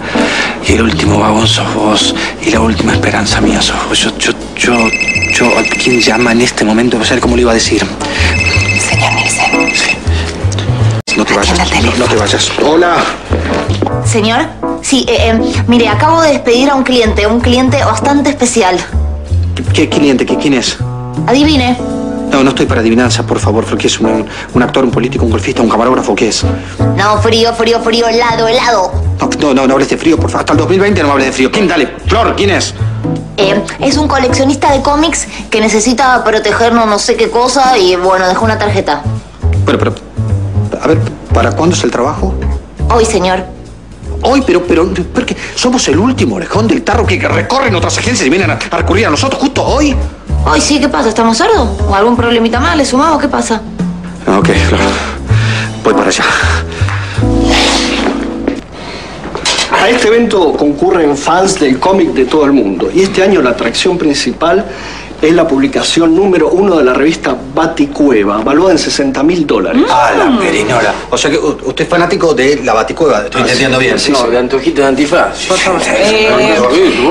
Y el último vagón sos vos. Y la última esperanza mía sos vos. Yo, yo, yo, yo, ¿a quién llama en este momento? ¿Sabe cómo le iba a decir? Señor Nielsen. No te vayas. No, no te vayas. Hola. Señor, sí, eh, eh, mire, acabo de despedir a un cliente, un cliente bastante especial. ¿Qué, qué cliente? ¿Qué, ¿Quién es? Adivine, No, no estoy para adivinanza, por favor. ¿Qué es? ¿Un, un actor, un político, un golfista, un camarógrafo? ¿Qué es? no, frío, frío, frío, helado, helado. No, no, no, no hables de frío, por favor. Hasta el 2020 no hables de frío. ¿Quién? Dale, Flor, ¿quién es? Eh, es un coleccionista de cómics que necesita protegernos no sé qué cosa y bueno, dejó una tarjeta. Pero, pero, a ver, ¿para cuándo es el trabajo? Hoy, señor. Hoy, pero, pero, pero que somos el último orejón del tarro que, recorren otras agencias y vienen a, a recurrir a nosotros justo hoy. Hoy sí, ¿qué pasa? ¿Estamos sordos? ¿O algún problemita más? ¿Le sumamos? ¿Qué pasa? Ah, Ok, Flor. Voy para allá. A este evento concurren fans del cómic de todo el mundo y este año la atracción principal es la publicación número uno de la revista Baticueva, valuada en 60 mil dólares. Ah, la perinola. O sea que usted es fanático de la baticueva, estoy entendiendo bien. sí, no, sí. de antojito de antifaz. Eh,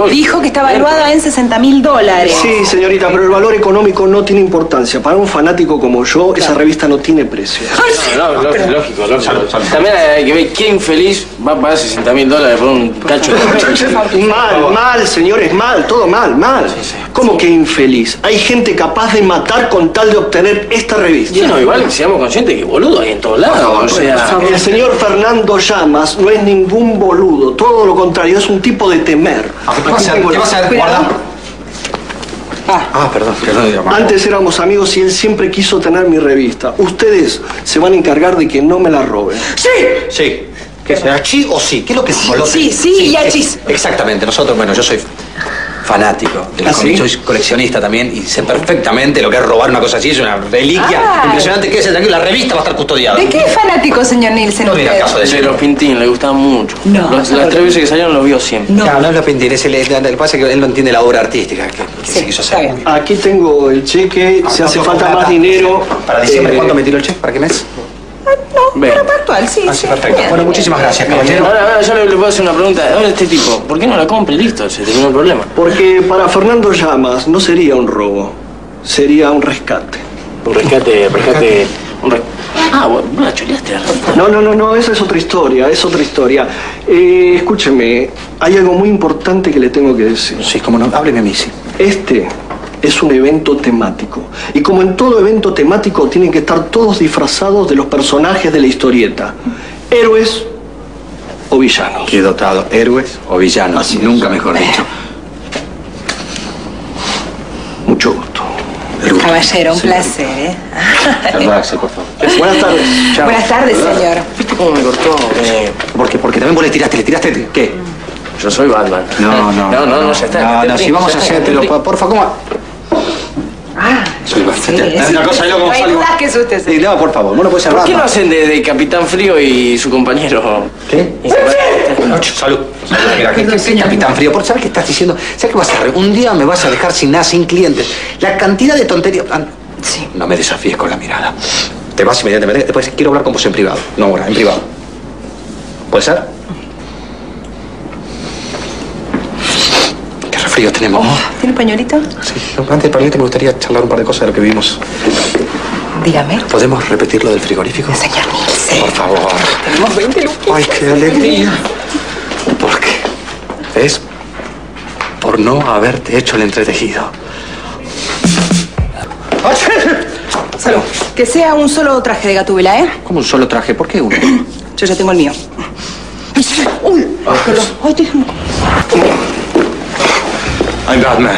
dijo que está evaluada en 60 mil dólares. Sí, señorita, pero el valor económico no tiene importancia. Para un fanático como yo, esa revista no tiene precio. <laughs> No, no, lógico, lógico, lógico. También hay que ver quién infeliz va a pagar 60 mil dólares por un cacho de Mal, mal, señores, mal, todo mal, mal. ¿Cómo que infeliz? Feliz. Hay gente capaz de matar con tal de obtener esta revista. Bueno, igual seamos conscientes que boludo hay en todos lados. o sea, El señor Fernando Llamas no es ningún boludo, todo lo contrario, es un tipo de temer. ¿Qué va a hacer? Aquí tengo ¿Qué va a hacer? Cuidado. Guarda. Ah, perdón, perdón. Antes éramos amigos y él siempre quiso tener mi revista. Ustedes se van a encargar de que no me la roben. ¡Sí! Sí. ¿Qué es? ¿Achí o sí? ¿Qué es lo que es? Sí, sí, y achis. Exactamente. Nosotros, bueno, yo soy fanático del ¿Ah, cómic. sí? Soy coleccionista también y sé perfectamente lo que es robar una cosa así. Es una reliquia Ah. impresionante. Quédese tranquilo, la revista va a estar custodiada. ¿De qué es fanático, señor Nielsen? No caso de eso. de los Pintín le gustaban mucho. No, Los- no. las tres veces que salieron los vio siempre. No. Claro, no es lo pintín, es el, el- que pasa es que él no entiende la obra artística que, que Sí, se quiso hacer. Aquí tengo el cheque, si hace falta Plata. más dinero. ¿Para diciembre eh, cuándo me tiro el cheque? ¿Para qué mes? No, Ven. pero para actual, sí, Ah, sí. perfecto. bien. Bueno, muchísimas gracias, caballero. Ahora, ahora yo le, le puedo hacer una pregunta. Ahora este tipo, ¿por qué no la compra y listo? Se terminó el problema. Porque para Fernando Llamas no sería un robo, sería un rescate. Un rescate, rescate. Un res- Ah, bueno, vos la choreaste. No, no, no, no, esa es otra historia, es otra historia. Eh, escúcheme, hay algo muy importante que le tengo que decir. Sí, como no, hábleme a mí, sí. Este es un evento temático. Y como en todo evento temático, tienen que estar todos disfrazados de los personajes de la historieta. Héroes o villanos. Qué dotado, héroes o villanos, Así es. nunca mejor dicho. Mucho gusto. Caballero, un placer, ¿eh? <laughs> Relaxe, por favor. Buenas tardes. Chao. Buenas tardes, señor. ¿Viste cómo me cortó? Eh, ¿Por qué? Porque también vos le tiraste, le tiraste, ¿qué? yo soy Batman. No, <laughs> no, no, no, no, ya está. No, no, si vamos a por- porfa, ¿cómo? Ah, Soy bastante. una cosa yo como hay que es Sí, no, por favor, puedes ¿Por qué no hacen de, de Capitán Frío y su compañero? ¿Qué? Salud. Salud, mira, ¿qué, qué, qué capitán frío? ¿Por sabes qué estás diciendo? ¿Sabes qué vas a hacer? Un día me vas a dejar sin nada, sin clientes. La cantidad de tonterías. Ah, Sí. No me desafíes con la mirada. Te vas inmediatamente. Después quiero hablar con vos en privado. No ahora, en privado. ¿Puede ser? Resfrío tenemos. ¿Tiene un pañuelito? Sí, antes del pañuelo me gustaría charlar un par de cosas de lo que vimos. Dígame. ¿Podemos repetir lo del frigorífico? Señor Nielsen. Por favor. Tenemos 20 lucas. Ay, qué alegría. ¿Por qué? ¿Ves? Por no haberte hecho el entretejido. Salud. Que sea un solo traje de gatúbela, ¿eh? ¿Cómo un solo traje? ¿Por qué uno? Yo ya tengo el mío. Uy, perdón. Ay, déjame. I'm Batman.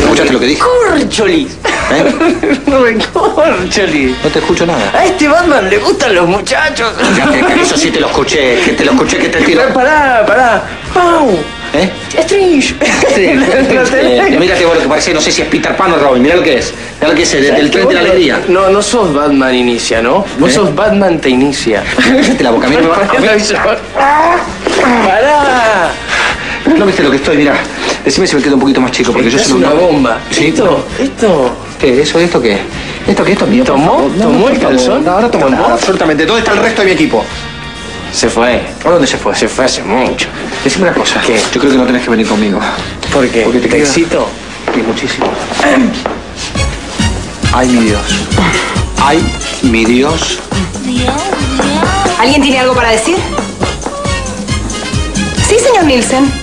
¿Escuchaste lo que dije? ¡Corcholis! ¿Eh? <laughs> ¡Corcholis! No te escucho nada. A este Batman le gustan los muchachos. Ya, que- que eso sí te lo escuché, que te lo escuché, que te <laughs> tiro. Pará, pará. ¡Pau! ¿Eh? Strange. <laughs> Eh, mírate vos lo que parece, no sé si es Peter Pan o Robin, mirá lo que es. Mirá lo que es, el, el tren de la alegría. No, no sos Batman inicia, ¿no? Vos ¿Eh? sos Batman te inicia. Cállate la boca, mira, me va- ¡Pará! ¿No viste lo que estoy? Mira, decime si me quedo un poquito más chico, porque yo soy una bomba. ¿Sí? Esto, esto. ¿Qué? ¿Eso? ¿Esto qué? ¿Esto qué? ¿Esto es mío? ¿Tomó? ¿Tomó no, el calzón? No, no tomo ¿Tomó? nada, absolutamente. ¿Dónde está el resto de mi equipo? Se fue. ¿A dónde se fue? Se fue hace mucho. Decime una cosa. ¿Qué? Yo creo que no tenés que venir conmigo. ¿Por qué? Porque te ¿Te excito? Y muchísimo. Ay, mi Dios. Ay, mi Dios. ¿Alguien tiene algo para decir? Sí, señor Nielsen.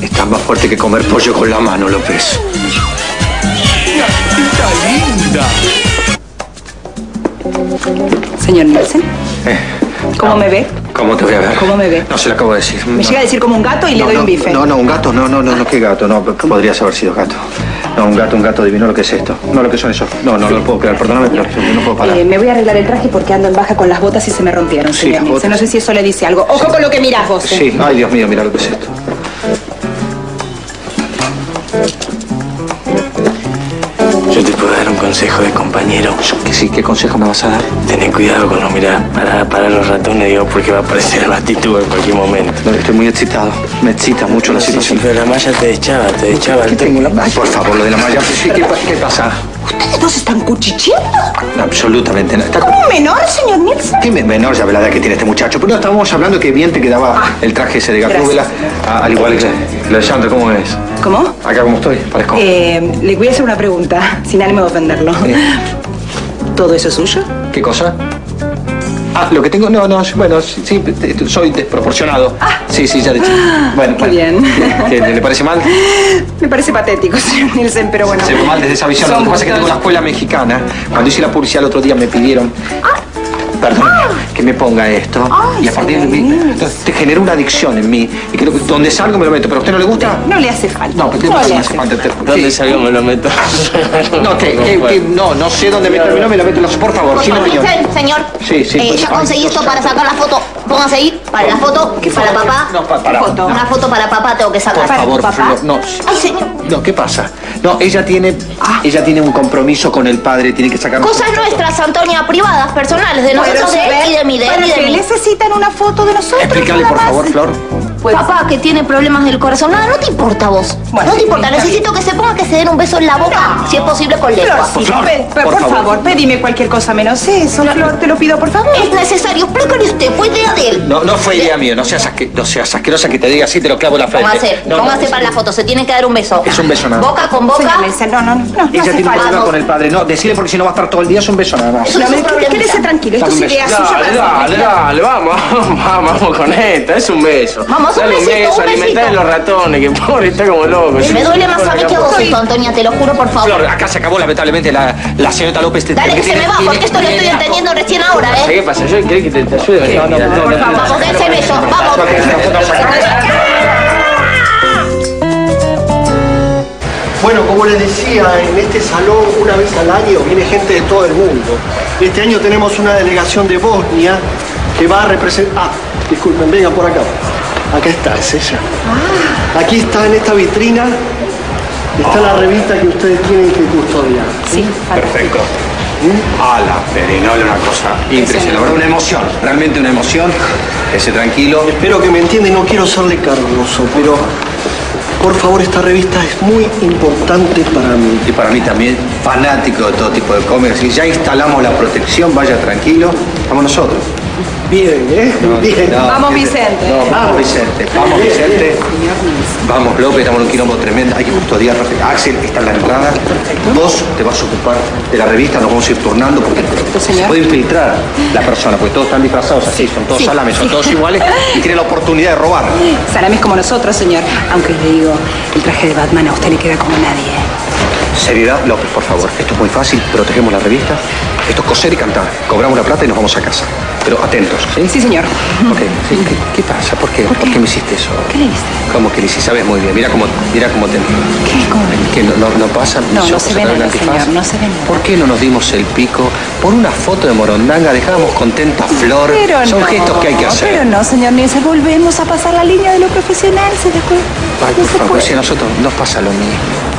Estás más fuerte que comer pollo con la mano, López. Señor Nielsen, Eh, ¿cómo me ve? ¿Cómo te voy a ver? ¿Cómo me ve? No se lo acabo de decir. Me No. llega a decir como un gato y le doy un bife. No, no, un gato, no, no, no, no, qué gato, no, podrías haber sido gato. No, un gato, un gato divino, lo que es esto. No, lo que son esos. No, no, no lo puedo creer, perdóname, pero no puedo parar. Eh, me voy a arreglar el traje porque ando en baja con las botas y se me rompieron, Sí, señor botas. No sé si eso le dice algo. Ojo con lo que mirás vos. eh. Sí, ay, Dios mío, mira lo que es esto. Consejo de compañero. Que sí, ¿qué consejo me vas a dar? Tené cuidado con no mirar para, para los ratones, digo, porque va a aparecer el batitúo en cualquier momento. No, estoy muy excitado. Me excita mucho la Sí, sí, situación. pero la malla te echaba, te echaba. ¿Qué tengo la malla? Por favor, lo de la malla. ¿qué, qué pasa? ¿Ustedes dos están cuchicheando? Absolutamente nada. Está ¿Un menor, señor Nielsen? ¿Qué me- menor ya ve la edad que tiene este muchacho? Pero no, estábamos hablando que bien te quedaba el traje ese de Gatúbela, a- al igual que Alejandro, ¿cómo es? ¿Cómo? Acá como estoy, parezco. Eh, le voy a hacer una pregunta, sin ánimo de ofenderlo. ¿Todo eso es suyo? ¿Qué cosa? Ah, lo que tengo, no, no, bueno, sí, soy desproporcionado. Sí, sí, ya de chico. Bueno, Qué bien. ¿qué, ¿Le parece mal? <laughs> Me parece patético, señor Nielsen, pero bueno. Se ve mal desde esa visión. Lo que pasa es que tengo gustos. escuela mexicana. Cuando hice la publicidad el otro día me pidieron. Perdón, que me ponga esto. y a partir de mí. Te genera una adicción en mí. Y creo que donde salgo me lo meto. ¿Pero a usted no le gusta? No le hace falta. No, pero ¿qué No le hace falta. Te- ¿Dónde sí. salió me lo meto? <laughs> No, que, <laughs> que- que- no, no sé dónde meterme, no me lo meto. Por favor, sin opinión. Dicen, señor, Sí, sí. eh, pues, ya ay, conseguí esto para sacar la foto. Póngase ahí, para la foto, para papá. No, pa- para. Foto. Una foto para papá tengo que sacar. Por favor, por papá. favor, no. Ay, señor. No, ¿qué pasa? No, ella tiene, ella tiene un compromiso con el padre, tiene que sacar. Cosas nuestras, Antonia, privadas, personales, de nosotros, Bueno, de él y de mí, de él ¿Para y de qué mí. necesitan una foto de nosotros? Explícale, por más? favor, Flor. Papá, que tiene problemas del corazón. Nada, no te importa a vos. Bueno, no te importa. Necesito que se ponga que se den un beso en la boca, si es posible con lengua. Flor, pe- pe- por por, favor. favor, pedime cualquier cosa menos eso, Flor, te lo pido, por favor. Es necesario. Explícale usted. Fue idea de él. No, no fue idea mía, no seas, asque- no seas asquerosa que te diga así, te lo clavo en la frente. Póngase, No, no, póngase es- para la foto. Se tiene que dar un beso. Es un beso nada más. Boca con boca. No, no, no, no, no Ella tiene un problema con el padre. No, decirle porque si no va a estar todo el día, es un beso nada más. No, quédese tranquilo, esto es idea suya. Dale, dale, dale, vamos, <laughs> vamos, vamos con esta, es un beso. Vamos, un Dale un besito, beso, un alimentar besito. los ratones, que pobre está como loco. Me duele más a mí que a vos esto, Antonia, te lo juro, por favor. Flor, acá se acabó lamentablemente la, la señorita López. te- Dale que se me va, porque esto lo estoy entendiendo recién ahora, ¿Qué ¿eh? pasa? Yo creo que te, te ayude. No, no, no. Vamos, de ese beso, vamos. Bueno, como les decía, en este salón una vez al año viene gente de todo el mundo. Este año tenemos una delegación de Bosnia que va a representar... Ah, disculpen, vengan por acá. Acá está, es ella. Aquí está en esta vitrina, está la revista que ustedes tienen que custodiar. Sí, Perfecto. A la perinola, una cosa impresionante. Una emoción, realmente una emoción. Ese tranquilo. Espero que me entiendan, no quiero serle cargoso, pero por favor esta revista es muy importante para mí. Y para mí también, fanático de todo tipo de cómics. Y ya instalamos la protección, vaya tranquilo. Vamos nosotros. Bien, ¿eh? Bien. No, Vamos, Vicente. No, vamos, Vicente. Vamos, Vicente. Vamos, López, estamos en un quilombo tremendo. Hay que custodiar. Axel está en la entrada. Vos te vas a ocupar de la revista, nos vamos a ir turnando porque se puede infiltrar la persona, porque todos están disfrazados así, son todos Sí, salames, son todos iguales y tienen la oportunidad de robar. Salames como nosotros, señor. Aunque le digo, el traje de Batman a usted le queda como nadie. Seriedad, López, por favor. Esto es muy fácil, protegemos la revista. Esto es coser y cantar. Cobramos la plata y nos vamos a casa. Pero atentos, ¿sí? Sí, señor. ¿qué, qué pasa? ¿Por qué? ¿Por qué? me hiciste eso? ¿Qué le viste? ¿Cómo que le hiciste? Sabes muy bien. Mira cómo, mira cómo te... ¿Qué? ¿Cómo? ¿Qué? ¿No, no, no pasa? No, ¿Yo no se ve nada, señor, no se ve nada. ¿Por qué no nos dimos el pico? Por una foto de Morondanga dejábamos contenta a Flor. Pero Son no, gestos que hay que hacer. Pero no, señor Nielsen, volvemos a pasar la línea de lo profesional, ¿se da cuenta? Ay, No por favor, si a nosotros nos pasa lo mismo.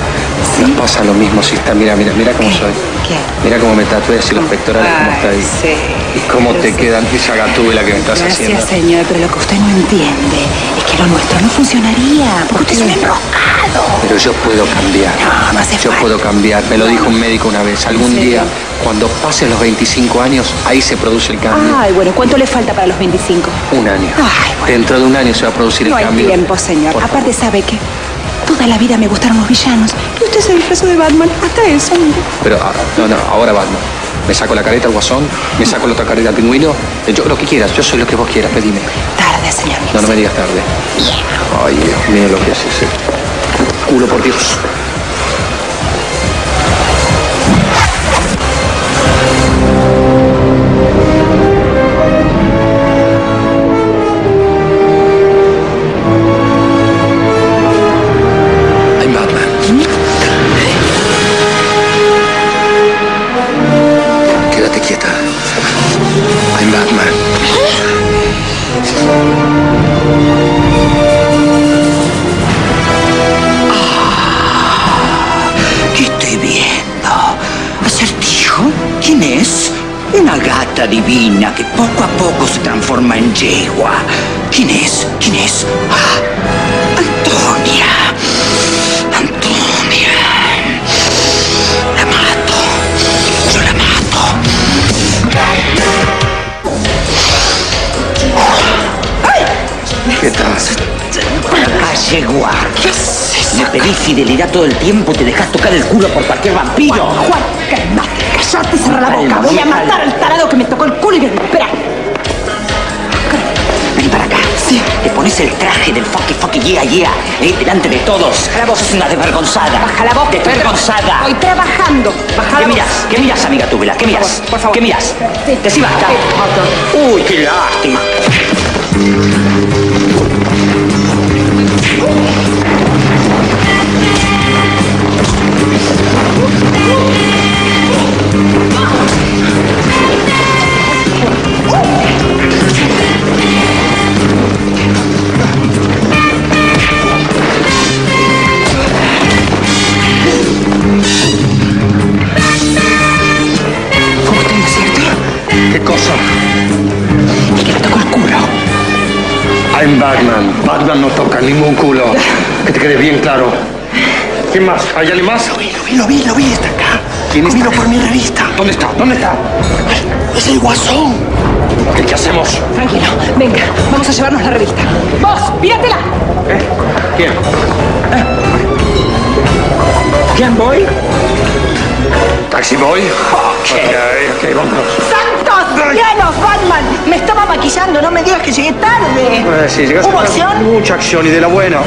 Nos pasa lo mismo si está, mira, mira, mira cómo ¿Qué? soy. ¿Qué? Mira cómo me tatué así los pectorales, cómo está ahí. Sí. Y cómo te sí. quedan esa gatúbela que me estás haciendo. Gracias, señor, pero lo que usted no entiende es que lo nuestro no funcionaría, porque usted es un enroscado. Pero yo puedo cambiar. No, no hace Yo falta. puedo cambiar. Me lo dijo un médico una vez. Algún ¿En día, cuando pasen los 25 años, ahí se produce el cambio. Ay, bueno, ¿cuánto le falta para los 25? Un año. Ay, bueno. Dentro de un año se va a producir No el hay cambio. tiempo, señor. Por Aparte, ¿sabe qué? Toda la vida me gustaron los villanos. Y usted se disfrazó de Batman. Hasta eso. Pero ah, no, no, ahora Batman. Me saco la careta al guasón, me saco la otra careta al pingüino. Eh, Yo lo que quieras, yo soy lo que vos quieras, pedime. Tarde, señor No, no me digas tarde. Ay, Dios mío, lo que hace ese culo, por Dios. Yegua. ¿Quién es? ¿Quién es? ¡Ah! Antonia. Antonia. La mato. Yo la mato. ¿Qué tal? Acá, yegua. Me pedís fidelidad todo el tiempo y te dejas tocar el culo por cualquier vampiro. Juan, calmate, callate, cerra la boca. Voy a matar al tarado que me tocó el culo y Te pones el traje del fucky fucky yeah yeah, eh, delante de todos. Vos sos una desvergonzada. Baja la voz. Desvergonzada. Estoy trabajando. Baja ¿Qué miras? ¿Qué miras, amiga Túbela? ¿Qué miras? Por favor. ¿Qué miras? Sí. Decí basta. Uy, qué lástima. Batman. Batman no toca ningún culo. Que te quede bien claro. ¿Quién más? ¿Hay alguien más? Lo vi, lo vi, lo vi, está acá. ¿Quién está? Vino por mi revista. ¿Dónde está? ¿Dónde está? Es el guasón. ¿Qué, qué hacemos? Tranquilo. Venga, vamos a llevarnos la revista. Vos, píratela. ¿Quién? ¿Quién voy? ¿Taxi Boy? Ok, ok, vámonos. ¡Santos cielos, Batman! Me estaba maquillando, no me digas que llegué tarde. Eh, sí, llegaste ¿Hubo acción? Mucha acción y de la buena.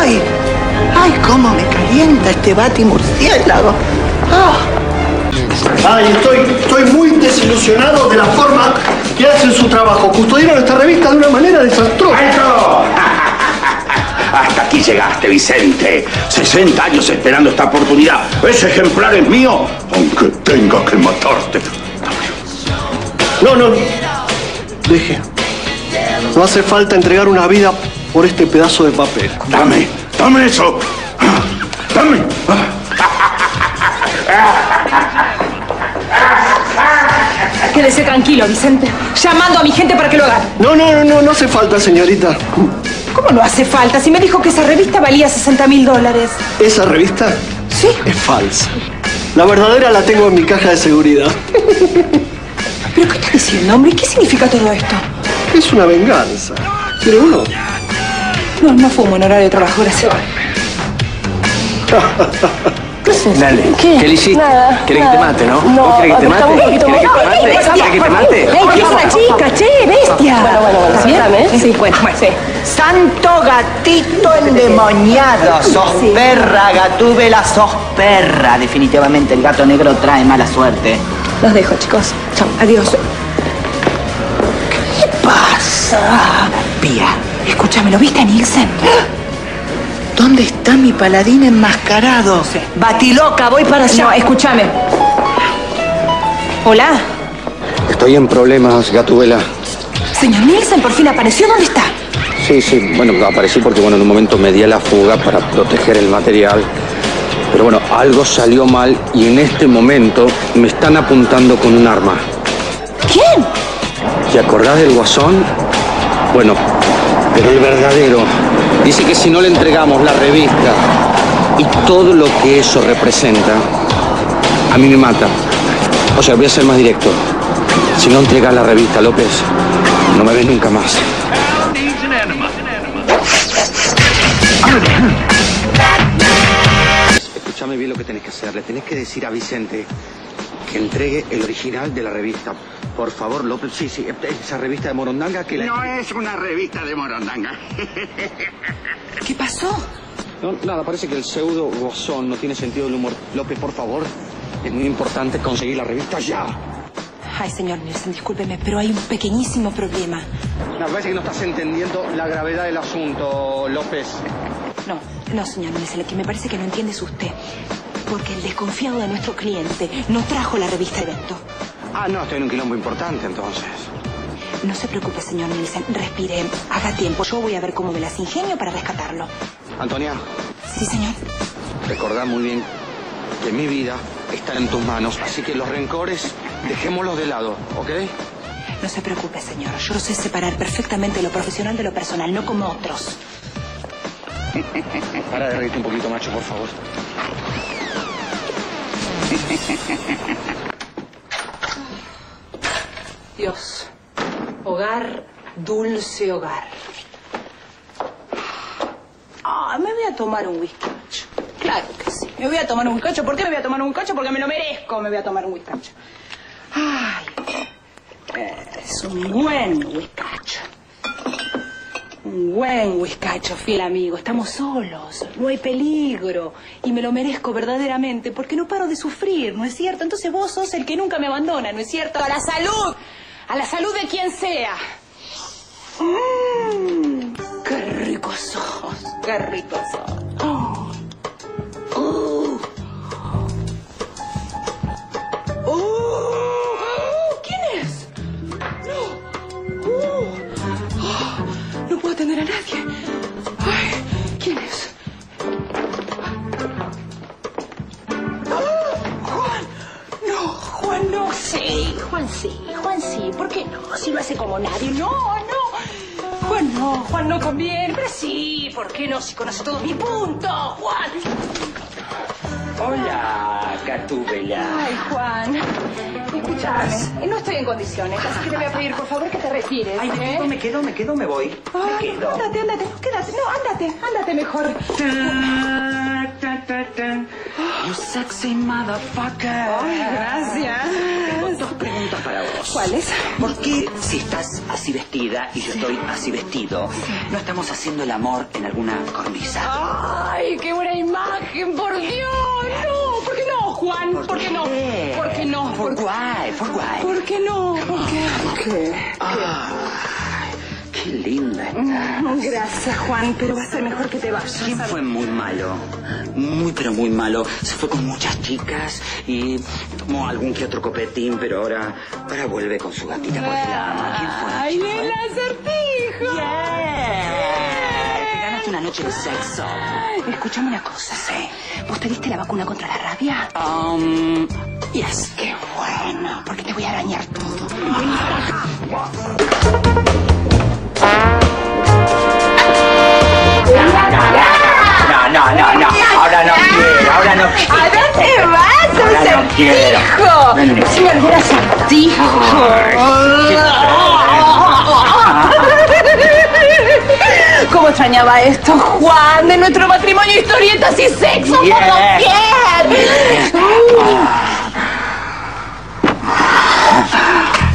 ¡Ay! ¡Ay, cómo me calienta este bati murciélago! ¡Ah! Ay, estoy, estoy muy desilusionado de la forma que hacen su trabajo. Custodiaron esta revista de una manera desastrosa. ¡Maestro! Hasta aquí llegaste, Vicente. 60 años esperando esta oportunidad. Ese ejemplar es mío, aunque tenga que matarte. No, no. Deje. No hace falta entregar una vida por este pedazo de papel. Dame, dame eso. Dame. Quédese tranquilo, Vicente. Llamando a mi gente para que lo hagan. No, no, no, no, no hace falta, señorita. ¿Cómo no hace falta? Si me dijo que esa revista valía 60 mil dólares. ¿Esa revista? Sí. Es falsa. La verdadera la tengo en mi caja de seguridad. <laughs> ¿Pero qué está diciendo, hombre? ¿Qué significa todo esto? Es una venganza. ¿Quiere uno? No, no fumo en horario de trabajo, gracias. <laughs> Dale. ¿Qué? ¿Qué le hiciste? Nada, ¿Querés que te mate, no? No, ¿Vos querés que te mate? ¿Querés que te mate? ¿Querés que te mate? ¡Ey, es una chica, che, bestia! Bueno, bueno, bueno. ¿Está bien? Sí, bueno, bueno, sí. ¡Santo gatito endemoniado! ¡Sos perra, gatúbela, sos perra! Definitivamente el gato negro trae mala suerte. Los dejo, chicos. Chao, adiós. ¿Qué pasa? Pía, escúchame, ¿lo viste a Nielsen? ¿Dónde está mi paladín enmascarado? Batiloca, voy para allá. No, escúchame. Hola. Estoy en problemas, Gatubela. Señor Nielsen, por fin apareció. ¿Dónde está? Sí, sí, bueno, aparecí porque bueno, en un momento me di a la fuga para proteger el material. Pero bueno, algo salió mal y en este momento me están apuntando con un arma. ¿Quién? ¿Te acordás del guasón? Bueno, pero el verdadero. Dice que si no le entregamos la revista y todo lo que eso representa, a mí me mata. O sea, voy a ser más directo. Si no entregas la revista, López, no me ves nunca más. Escúchame bien lo que tenés que hacer. Le tenés que decir a Vicente que entregue el original de la revista. Por favor, López, sí, sí, esa revista de Morondanga que la... No es una revista de Morondanga. <laughs> ¿Qué pasó? No, nada, parece que el pseudo gozón no tiene sentido del humor. López, por favor, es muy importante conseguir la revista ya. Ay, señor Nielsen, discúlpeme, pero hay un pequeñísimo problema. No, parece que no estás entendiendo la gravedad del asunto, López. No, no, señor Nielsen, que me parece que no entiende es usted. Porque el desconfiado de nuestro cliente no trajo la revista evento. Ah, no, estoy en un quilombo importante entonces. No se preocupe, señor Nielsen, respire, haga tiempo. Yo voy a ver cómo me las ingenio para rescatarlo. Antonia, Sí, señor. recordá muy bien que mi vida está en tus manos, así que los rencores dejémoslos de lado, ¿ok? No se preocupe, señor. Yo sé separar perfectamente lo profesional de lo personal, no como otros. <laughs> Para de reírte un poquito, macho, por favor. Dios. Hogar, dulce hogar. Ah, me voy a tomar un whiskacho. Claro que sí. Me voy a tomar un whiskacho. ¿Por qué me voy a tomar un whiskacho? Porque me lo merezco. Me voy a tomar un whiskacho. Ay. Es un buen whiskacho. Un buen whiskacho, fiel amigo. Estamos solos, no hay peligro. Y me lo merezco verdaderamente porque no paro de sufrir, ¿no es cierto? Entonces vos sos el que nunca me abandona, ¿no es cierto? ¡A la salud! ¡A la salud de quien sea! Mm, ¡Qué rico sos! ¡Qué rico sos! Oh. Oh. Oh. ¿Quién es? No. No puedo atender a nadie. Ay, ¿Quién es? Juan. No, Juan no. Sí, Juan sí, Sí. ¿Por qué no? Si lo hace como nadie. No, no. Juan no, Juan no conviene. Pero sí, ¿por qué no? Si conoce todos mis puntos. Juan. Hola, Gatúbela. Ay, Juan. Escúchame. No estoy en condiciones, así que te voy a pedir, por favor, que te retires. Ay, me ¿eh? quedo, me quedo, me quedo, me voy. Me Ay, quedo. ándate, ándate, quédate, no, ándate, ándate mejor. You sexy motherfucker. Ay, gracias. Tengo dos preguntas para vos. ¿Cuáles? ¿Por qué si estás así vestida y yo estoy así vestido, no estamos haciendo el amor en alguna cornisa? Ay, qué buena imagen, por Dios. No, ¿por qué no, Juan? ¿Por qué no? ¿Por qué no? ¿Por qué? ¿Por qué? ¿Por qué no? ¿Por qué? ¿Qué? Qué linda estás. Mm, Gracias, Juan, pero va a ser mejor que te vayas. ¿Quién fue muy malo? Muy, pero muy malo. Se fue con muchas chicas y tomó algún que otro copetín, pero ahora, ahora vuelve con su gatita ama. ¿Quién fue? Ay, el acertijo. Te ganaste una noche de sexo. Escúchame una cosa. Sí. ¿Vos te diste la vacuna contra la rabia? Um, yes. Qué bueno, porque te voy a arañar todo. No, no. Ahora no quiero, ahora no quiero. ¿A dónde vas, Ahora no acertijo? Ven. Señor, acertijo. ¿Cómo extrañaba esto, Juan? De nuestro matrimonio, historietas y sexo por Yeah. doquier.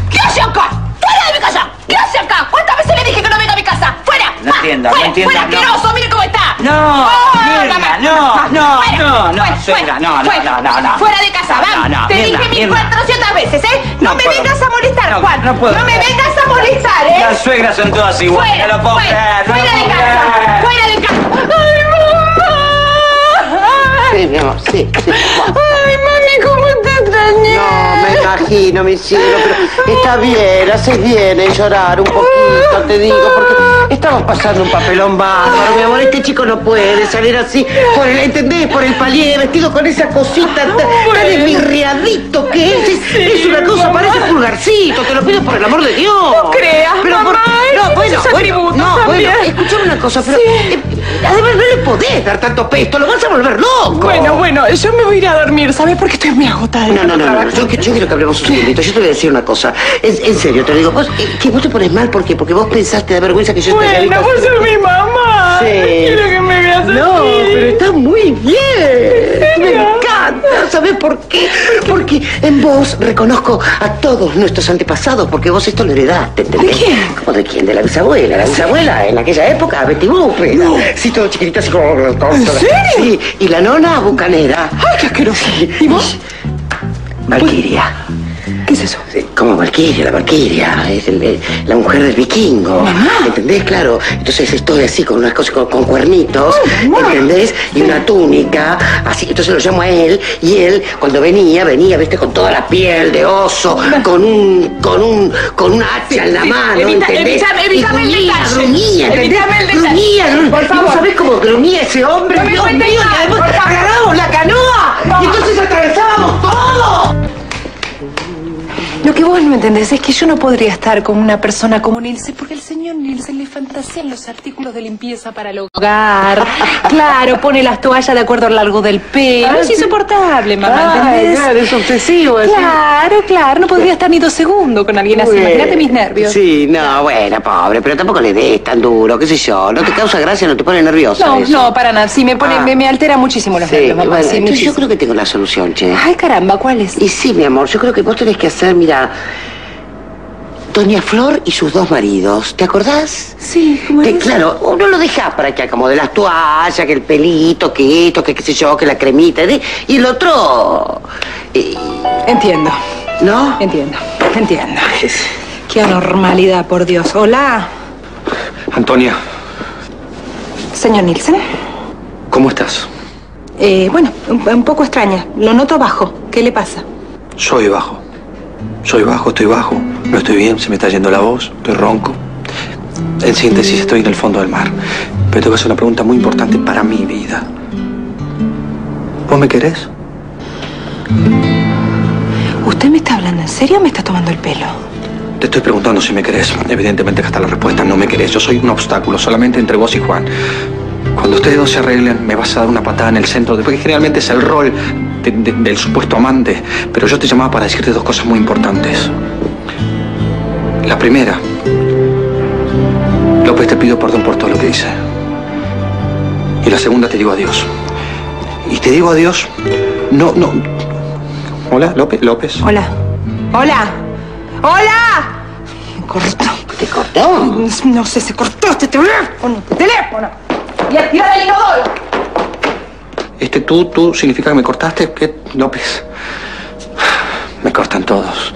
¿Qué hace acá? ¡Fuera de mi casa! ¿Qué hace acá? ¿Cuántas veces le dije que no venga a mi casa? ¡Fuera! No entiendo, no entiendo, ¡Fuera, asqueroso! ¡Mire cómo está! No, ¡Oh, Mirna, no, no, no, no, fuera, suegra, no, no, fuera, no, no, no. Fuera de casa, No, vamos. no, no, Te dije mil cuatrocientas veces, ¿eh? No, No me puedo. vengas a molestar, No, Juan. no puedo. No me vengas a molestar, ¿eh? Las suegras son todas iguales, Fuera, no lo puedo fuera, creer, no fuera de casa, fuera de casa. ¡Ay, mamá! Sí, mi amor, sí, sí. Ay, mami, ¿cómo me imagino, mi cielo, pero está bien, haces bien en llorar un poquito, te digo, porque estamos pasando un papelón bárbaro, mi amor, este chico no puede salir así, por el, ¿entendés? Por el palier, vestido con esa cosita tan, tan esmirriadito que es, es, una cosa, parece pulgarcito, te lo pido por el amor de Dios. No creas, pero por- no, bueno, bueno, no, bueno, escuchame una cosa, pero eh, además no le podés dar tanto pesto, lo vas a volver loco. Bueno, bueno, yo me voy a ir a dormir, ¿sabes? Porque estoy muy agotada. No, no, no, no, yo, yo quiero que hablemos un segundito. Yo te voy a decir una cosa. En, en serio, te lo digo. Vos, eh, que vos te pones mal, ¿por qué? Porque vos pensaste de vergüenza que yo te Bueno, vos sos mi mamá. Sí. Quiero que me veas No, así. pero está muy bien. Me serio? Encanta. ¿Sabes por qué? Porque en vos reconozco a todos nuestros antepasados, porque vos esto lo heredaste, ¿entendés? ¿De quién? ¿Cómo de quién? De la bisabuela. La bisabuela en aquella época, Betty Boop. era. Sí, todo chiquitita, así como... ¿En serio? Sí, y la nona bucanera. Ay, qué asqueroso. ¿Y vos? Valquiria. ¿Qué es eso? Sí, Como Valquiria, la Valquiria, es el- la mujer del vikingo. ¿Entendés? Claro. Entonces estoy así con unas cosas con, con cuernitos, ¿entendés? Y una túnica, así. Entonces lo llamo a él y él cuando venía, venía, viste, con toda la piel de oso, con un, con un, con una hacha en la sí, mano, evita- ¿entendés? evítame- Y evítame el gruñía, gruñía, ¿entendés? El. Gruñía, gruñía. Por ¿Y favor. vos sabés cómo gruñía ese hombre? No me Dios mío, y además agarramos la canoa y entonces atravesábamos todo. Lo que vos no entendés es que yo no podría estar con una persona como Nilce, porque el señor Nilce le fantasean los artículos de limpieza para el hogar. <laughs> Claro, pone las toallas de acuerdo al largo del pelo. Ah, es sí. insoportable, mamá, Ay, ¿entendés? claro, es obsesivo. así. Claro, claro, no podría estar ni dos segundos con alguien así. Imagínate mis nervios. Sí, no, bueno, pobre, pero tampoco le des tan duro, qué sé yo. ¿No te causa gracia, no te pone nerviosa No, eso? no, para nada. Sí, me pone, Ah. me, me altera muchísimo los Sí, nervios, mamá. bueno, sí, entonces yo creo que tengo la solución, che. Ay, caramba, ¿cuál es? Y sí, mi amor, yo creo que vos tenés que hacer, mira... Doña Flor y sus dos maridos, ¿te acordás? Sí, ¿cómo Que es? claro, uno lo deja para que acomode las toallas, que el pelito, que esto, que qué sé yo, que la cremita, ¿eh? y el otro... eh, Entiendo. ¿No? Entiendo, entiendo. Qué anormalidad, por Dios. Hola, Antonia, señor Nielsen. ¿cómo estás? Eh, bueno, un, un poco extraña. Lo noto bajo. ¿Qué le pasa? Soy bajo. Soy bajo, estoy bajo. No estoy bien, se me está yendo la voz, estoy ronco. En síntesis, estoy en el fondo del mar. Pero tengo que hacer una pregunta muy importante para mi vida. ¿Vos me querés? ¿Usted me está hablando en serio o me está tomando el pelo? Te estoy preguntando si me querés. Evidentemente que está la respuesta, no me querés. Yo soy un obstáculo solamente entre vos y Juan. Cuando ustedes dos se arreglen, me vas a dar una patada en el centro, porque generalmente es el rol de- de- del supuesto amante. Pero yo te llamaba para decirte dos cosas muy importantes. La primera, López, te pido perdón por todo lo que hice. Y la segunda, te digo adiós. Y te digo adiós, no, no. Hola, López, López. Hola. Hola. ¡Hola! Me cortó. ¿Te cortó? No sé, se cortó este teléfono. Este teléfono. Y a tirar el inodoro. Este tú, tú, significa que me cortaste, ¿qué, López? Me cortan todos.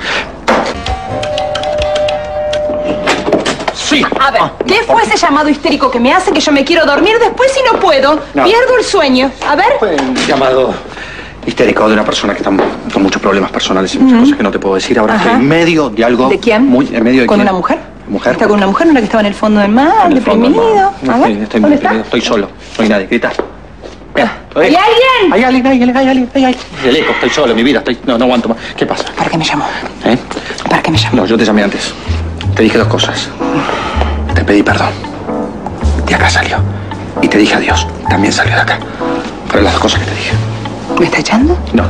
Sí. A ver, ¿qué fue ese llamado histérico que me hace que yo me quiero dormir después y no puedo? No. Pierdo el sueño. A ver. Fue un llamado histérico de una persona que está con muchos problemas personales y muchas cosas que no te puedo decir. Ahora Ajá. estoy en medio de algo. ¿De quién? Muy, en medio de ¿Con quién? una mujer? Mujer. ¿Está con una mujer, una que estaba en el fondo del mar, deprimido? A ver, estoy, ¿dónde está? deprimido, estoy solo, no hay nadie. Grita. Mira, ¿Hay alguien? Hay alguien, hay alguien, hay alguien, hay alguien. El eco, estoy solo, mi vida, estoy, no, no aguanto más. ¿Qué pasa? ¿Para qué me llamó? ¿Eh? ¿Para qué me llamó? No, yo te llamé antes. Te dije dos cosas. Te pedí perdón. De acá salió. Y te dije adiós. También salió de acá. Fueron las dos cosas que te dije. ¿Me está echando? No.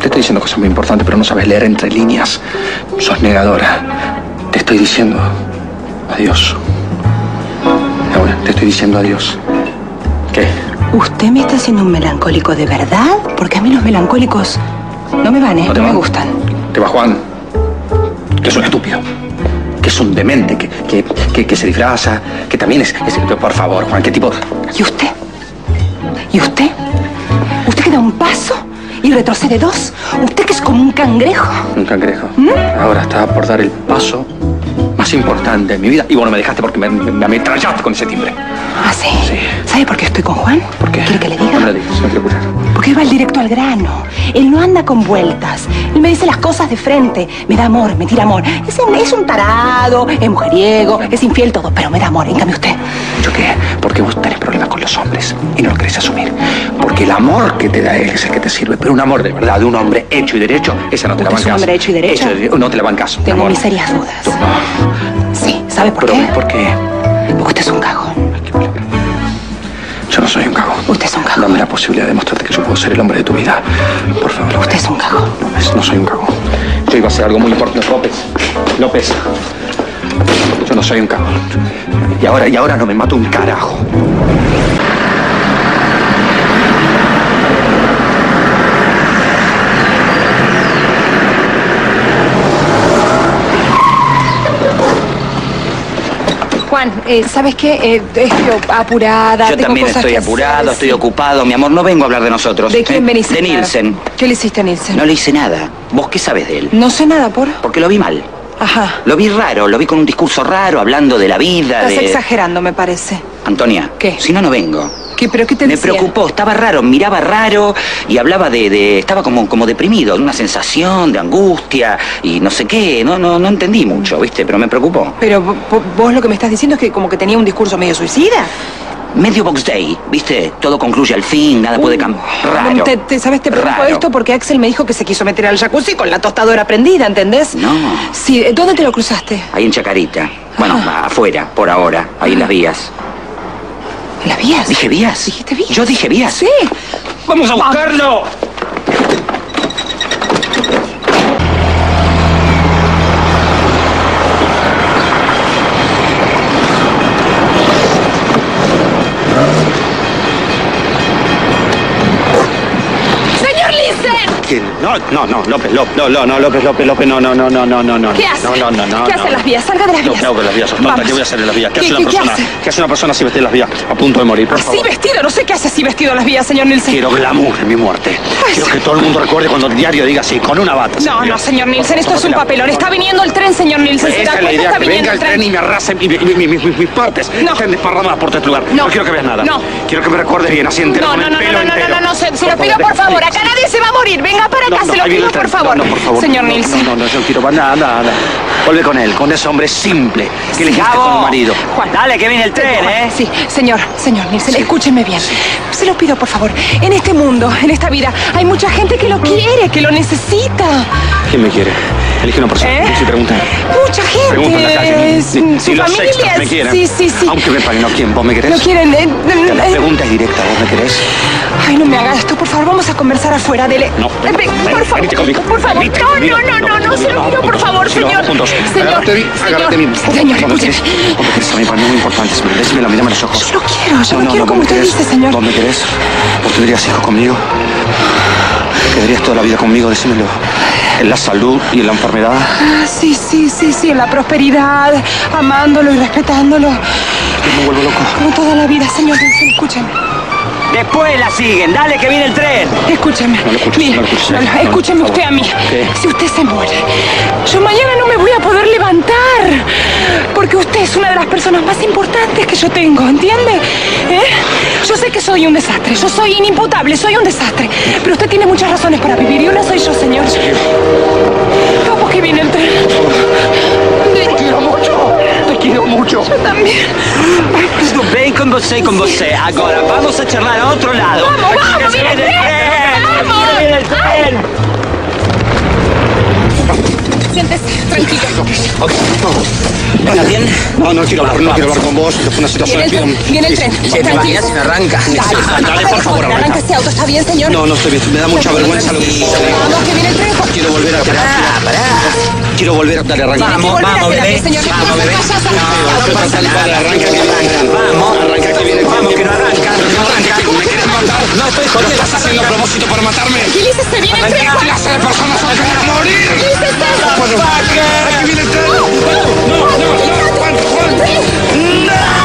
Te estoy diciendo cosas muy importantes, pero no sabes leer entre líneas. Sos negadora. Te estoy diciendo adiós. Ahora, te estoy diciendo adiós. ¿Qué? ¿Usted me está haciendo un melancólico de verdad? Porque a mí los melancólicos no me van, ¿eh? ¿No te No me gustan. Te va Juan. Que es un estúpido. Que es un demente, que, que, que, que se disfraza, que también es, es- Por favor, Juan, ¿qué tipo...? ¿Y usted? ¿Y usted? ¿Usted que da un paso y retrocede dos? ¿Usted que es como un cangrejo? Un cangrejo. ¿Mm? Ahora estaba por dar el paso más importante de mi vida. Y bueno, me dejaste porque me, me, me ametrallaste con ese timbre. ¿Ah, sí? ¿Sabe por qué estoy con Juan? ¿Por qué? ¿Quiere que le diga? No lo digas, no quiero escuchar. Porque él va al directo al grano. Él no anda con vueltas. Él me dice las cosas de frente. Me da amor, me tira amor. Es, un- es un tarado, es mujeriego, es infiel todo, pero me da amor. En cambio usted. ¿Yo qué? Porque vos tenés problemas con los hombres y no lo querés asumir. Porque el amor que te da él es el que te sirve. Pero un amor de verdad, de un hombre hecho y derecho, esa no te la ¿Usted es bancas. un hombre hecho y derecho? Hecho no te la bancas. Tengo amor. mis serias dudas. ¿Sabe por Pero, qué? ¿por qué? Porque usted es un cagón. Yo no soy un cagón. Usted es un cagón. Dame la posibilidad de demostrarte que yo puedo ser el hombre de tu vida. Por favor. Usted es un cagón. López, no soy un cagón. Yo iba a hacer algo muy importante. López. López. Yo no soy un cagón. Y ahora, y ahora no me mato un carajo. Juan, eh, ¿sabes qué? Eh, estoy apurada. Yo tengo también cosas estoy que apurado, hacer, estoy sí. ocupado. Mi amor, no vengo a hablar de nosotros. ¿De quién ¿eh? venís De? Nielsen. ¿Qué le hiciste a Nielsen? No le hice nada. ¿Vos qué sabes de él? No sé nada, por. Porque lo vi mal. Ajá. Lo vi raro, lo vi con un discurso raro, hablando de la vida, Estás de... exagerando, me parece. Antonia, ¿Qué? Si no, no vengo. ¿Qué, ¿Pero qué te Me decía? preocupó, estaba raro, miraba raro y hablaba de, de- estaba como, como deprimido, de una sensación de angustia y no sé qué, no, no, no entendí mucho, ¿viste? Pero me preocupó. Pero vo- vo- vos lo que me estás diciendo es que como que tenía un discurso medio suicida. Medio box day, ¿viste? Todo concluye al fin, nada puede cambiar. Raro. Te, te- ¿Sabes? Te pregunto Raro. esto porque Axel me dijo que se quiso meter al jacuzzi con la tostadora prendida, ¿entendés? No. Sí, ¿dónde te lo cruzaste? Ahí en Chacarita. Bueno, afuera, por ahora, ahí en las vías. ¿En las vías? ¿Dije vías? ¿Dijiste vías? Yo dije vías. Sí. ¡Vamos a buscarlo! No, no, no, López, López, no, no, no, López, López, López, no, no, no, no, no, no, no. ¿Qué hace? No, no, no, no. ¿Qué hace no. en las vías? Salga de las No, vías. ¿qué hago en las vías? Vamos. ¿qué voy a hacer en las vías? ¿Qué, ¿Qué- hace una persona? hace? ¿Qué hace una persona así vestida en las vías? A punto de morir, por Así favor. vestido, no sé qué hace así vestido en las vías, señor Nielsen. Quiero glamour en mi muerte. Quiero que todo el mundo recuerde cuando el diario diga así, con una bata. No, no, señor Nielsen, esto es un papelón. Está viniendo el tren, señor Nielsen. ¿Se Esa es la idea, que venga el tren y me arrase mi- mi- mi- mi- mi- mis partes. No. Estén desparramadas por este lugar. No. No quiero que veas nada. No. Quiero que me recuerdes bien, así entero, No, no, no, no, no, no, no, no, se, se lo pido por favor. Acá nadie se va a morir. Venga para acá, se lo pido por favor. No, no, por favor. Señor No, Nielsen. No, no, yo quiero nada, nada, nada. Vuelve con él, con ese hombre simple que elegiste como marido. Juan. Dale, que viene el tren, ¿eh? Sí, señor, señor Nielsen, escúcheme bien. Se lo pido, por favor. En este mundo, en esta vida, hay mucha gente que lo quiere, que lo necesita. ¿Quién me quiere? Elige una persona. ¿Eh? Pregunta. Mucha gente. Pregunta en la calle. Es- Ni, su ni los sextos me quieren. Sí, sí, sí. Aunque me paguen, no, ¿quién? ¿Vos me querés? Lo quieren. eh, La eh, pregunta es directa, ¿vos me querés? Ay, no me hagas esto, por favor, vamos a conversar afuera, dele. No, Eh, ven, por favor, venite conmigo. por favor. Venite No, conmigo. no, no, no, no, se lo no, pido, por favor, Sí, señor. juntos. Señor, Agárrate a mí, agárrate a mí. Señor, ¿Vos me escuche. ¿Vos me querés a mí? Para mí es muy importante. Decímelo, mírame a los ojos. Yo lo quiero, yo No, no, quiero no, como ¿vos me usted dice, señor. ¿Vos me querés? ¿Vos tendrías hijos conmigo? ¿Quedarías toda la vida conmigo? Decímelo. En la salud y en la enfermedad. Ah, sí, sí, sí, sí, en la prosperidad, amándolo y respetándolo. Yo me vuelvo loco. Como toda la vida, señor Nielsen, escúcheme. Después la siguen. Dale, que viene el tren. Escúcheme. No lo escuches, Mire, no lo escuches. no, no, No, escúcheme usted a mí. ¿Qué? Si usted se muere, yo mañana no me voy a poder levantar. Porque usted es una de las personas más importantes que yo tengo, ¿entiende? ¿Eh? Yo sé que soy un desastre, yo soy inimputable, soy un desastre. Pero usted tiene muchas razones para vivir y una soy yo, señor. ¿Cómo que viene el tren? Te quiero mucho. Te quiero mucho. Yo también. Tudo bem com você e com você. Agora vamos a charlar a otro lado. Vamos, vamos, Que viene el viene el tren, tren. vamos. Siéntese, tranquilo. Vamos. ¿Está bien? No, no quiero hablar, no quiero hablar con vos. Es una situación. Viene el viene el tren. ¿Se te Tranquilo. imaginas si me arranca? Dale, Dale, por favor, arranca. arranca ese auto, ¿está bien, señor? No, no estoy bien. Me da mucha vergüenza lo que. Vamos, viene el tren. Quiero volver a pará. Quiero volver a darle arranque. Vamos, vamos, bebé. Vamos, bebé. Arranca. Vamos. Arranca que viene. No estoy jodiendo. estás haciendo propósito para matarme. Viene el ¿Qué clase de personas son morir? Tranquilices, te Bueno, aquí viene el tren. No, no, no. Juan, Juan. No.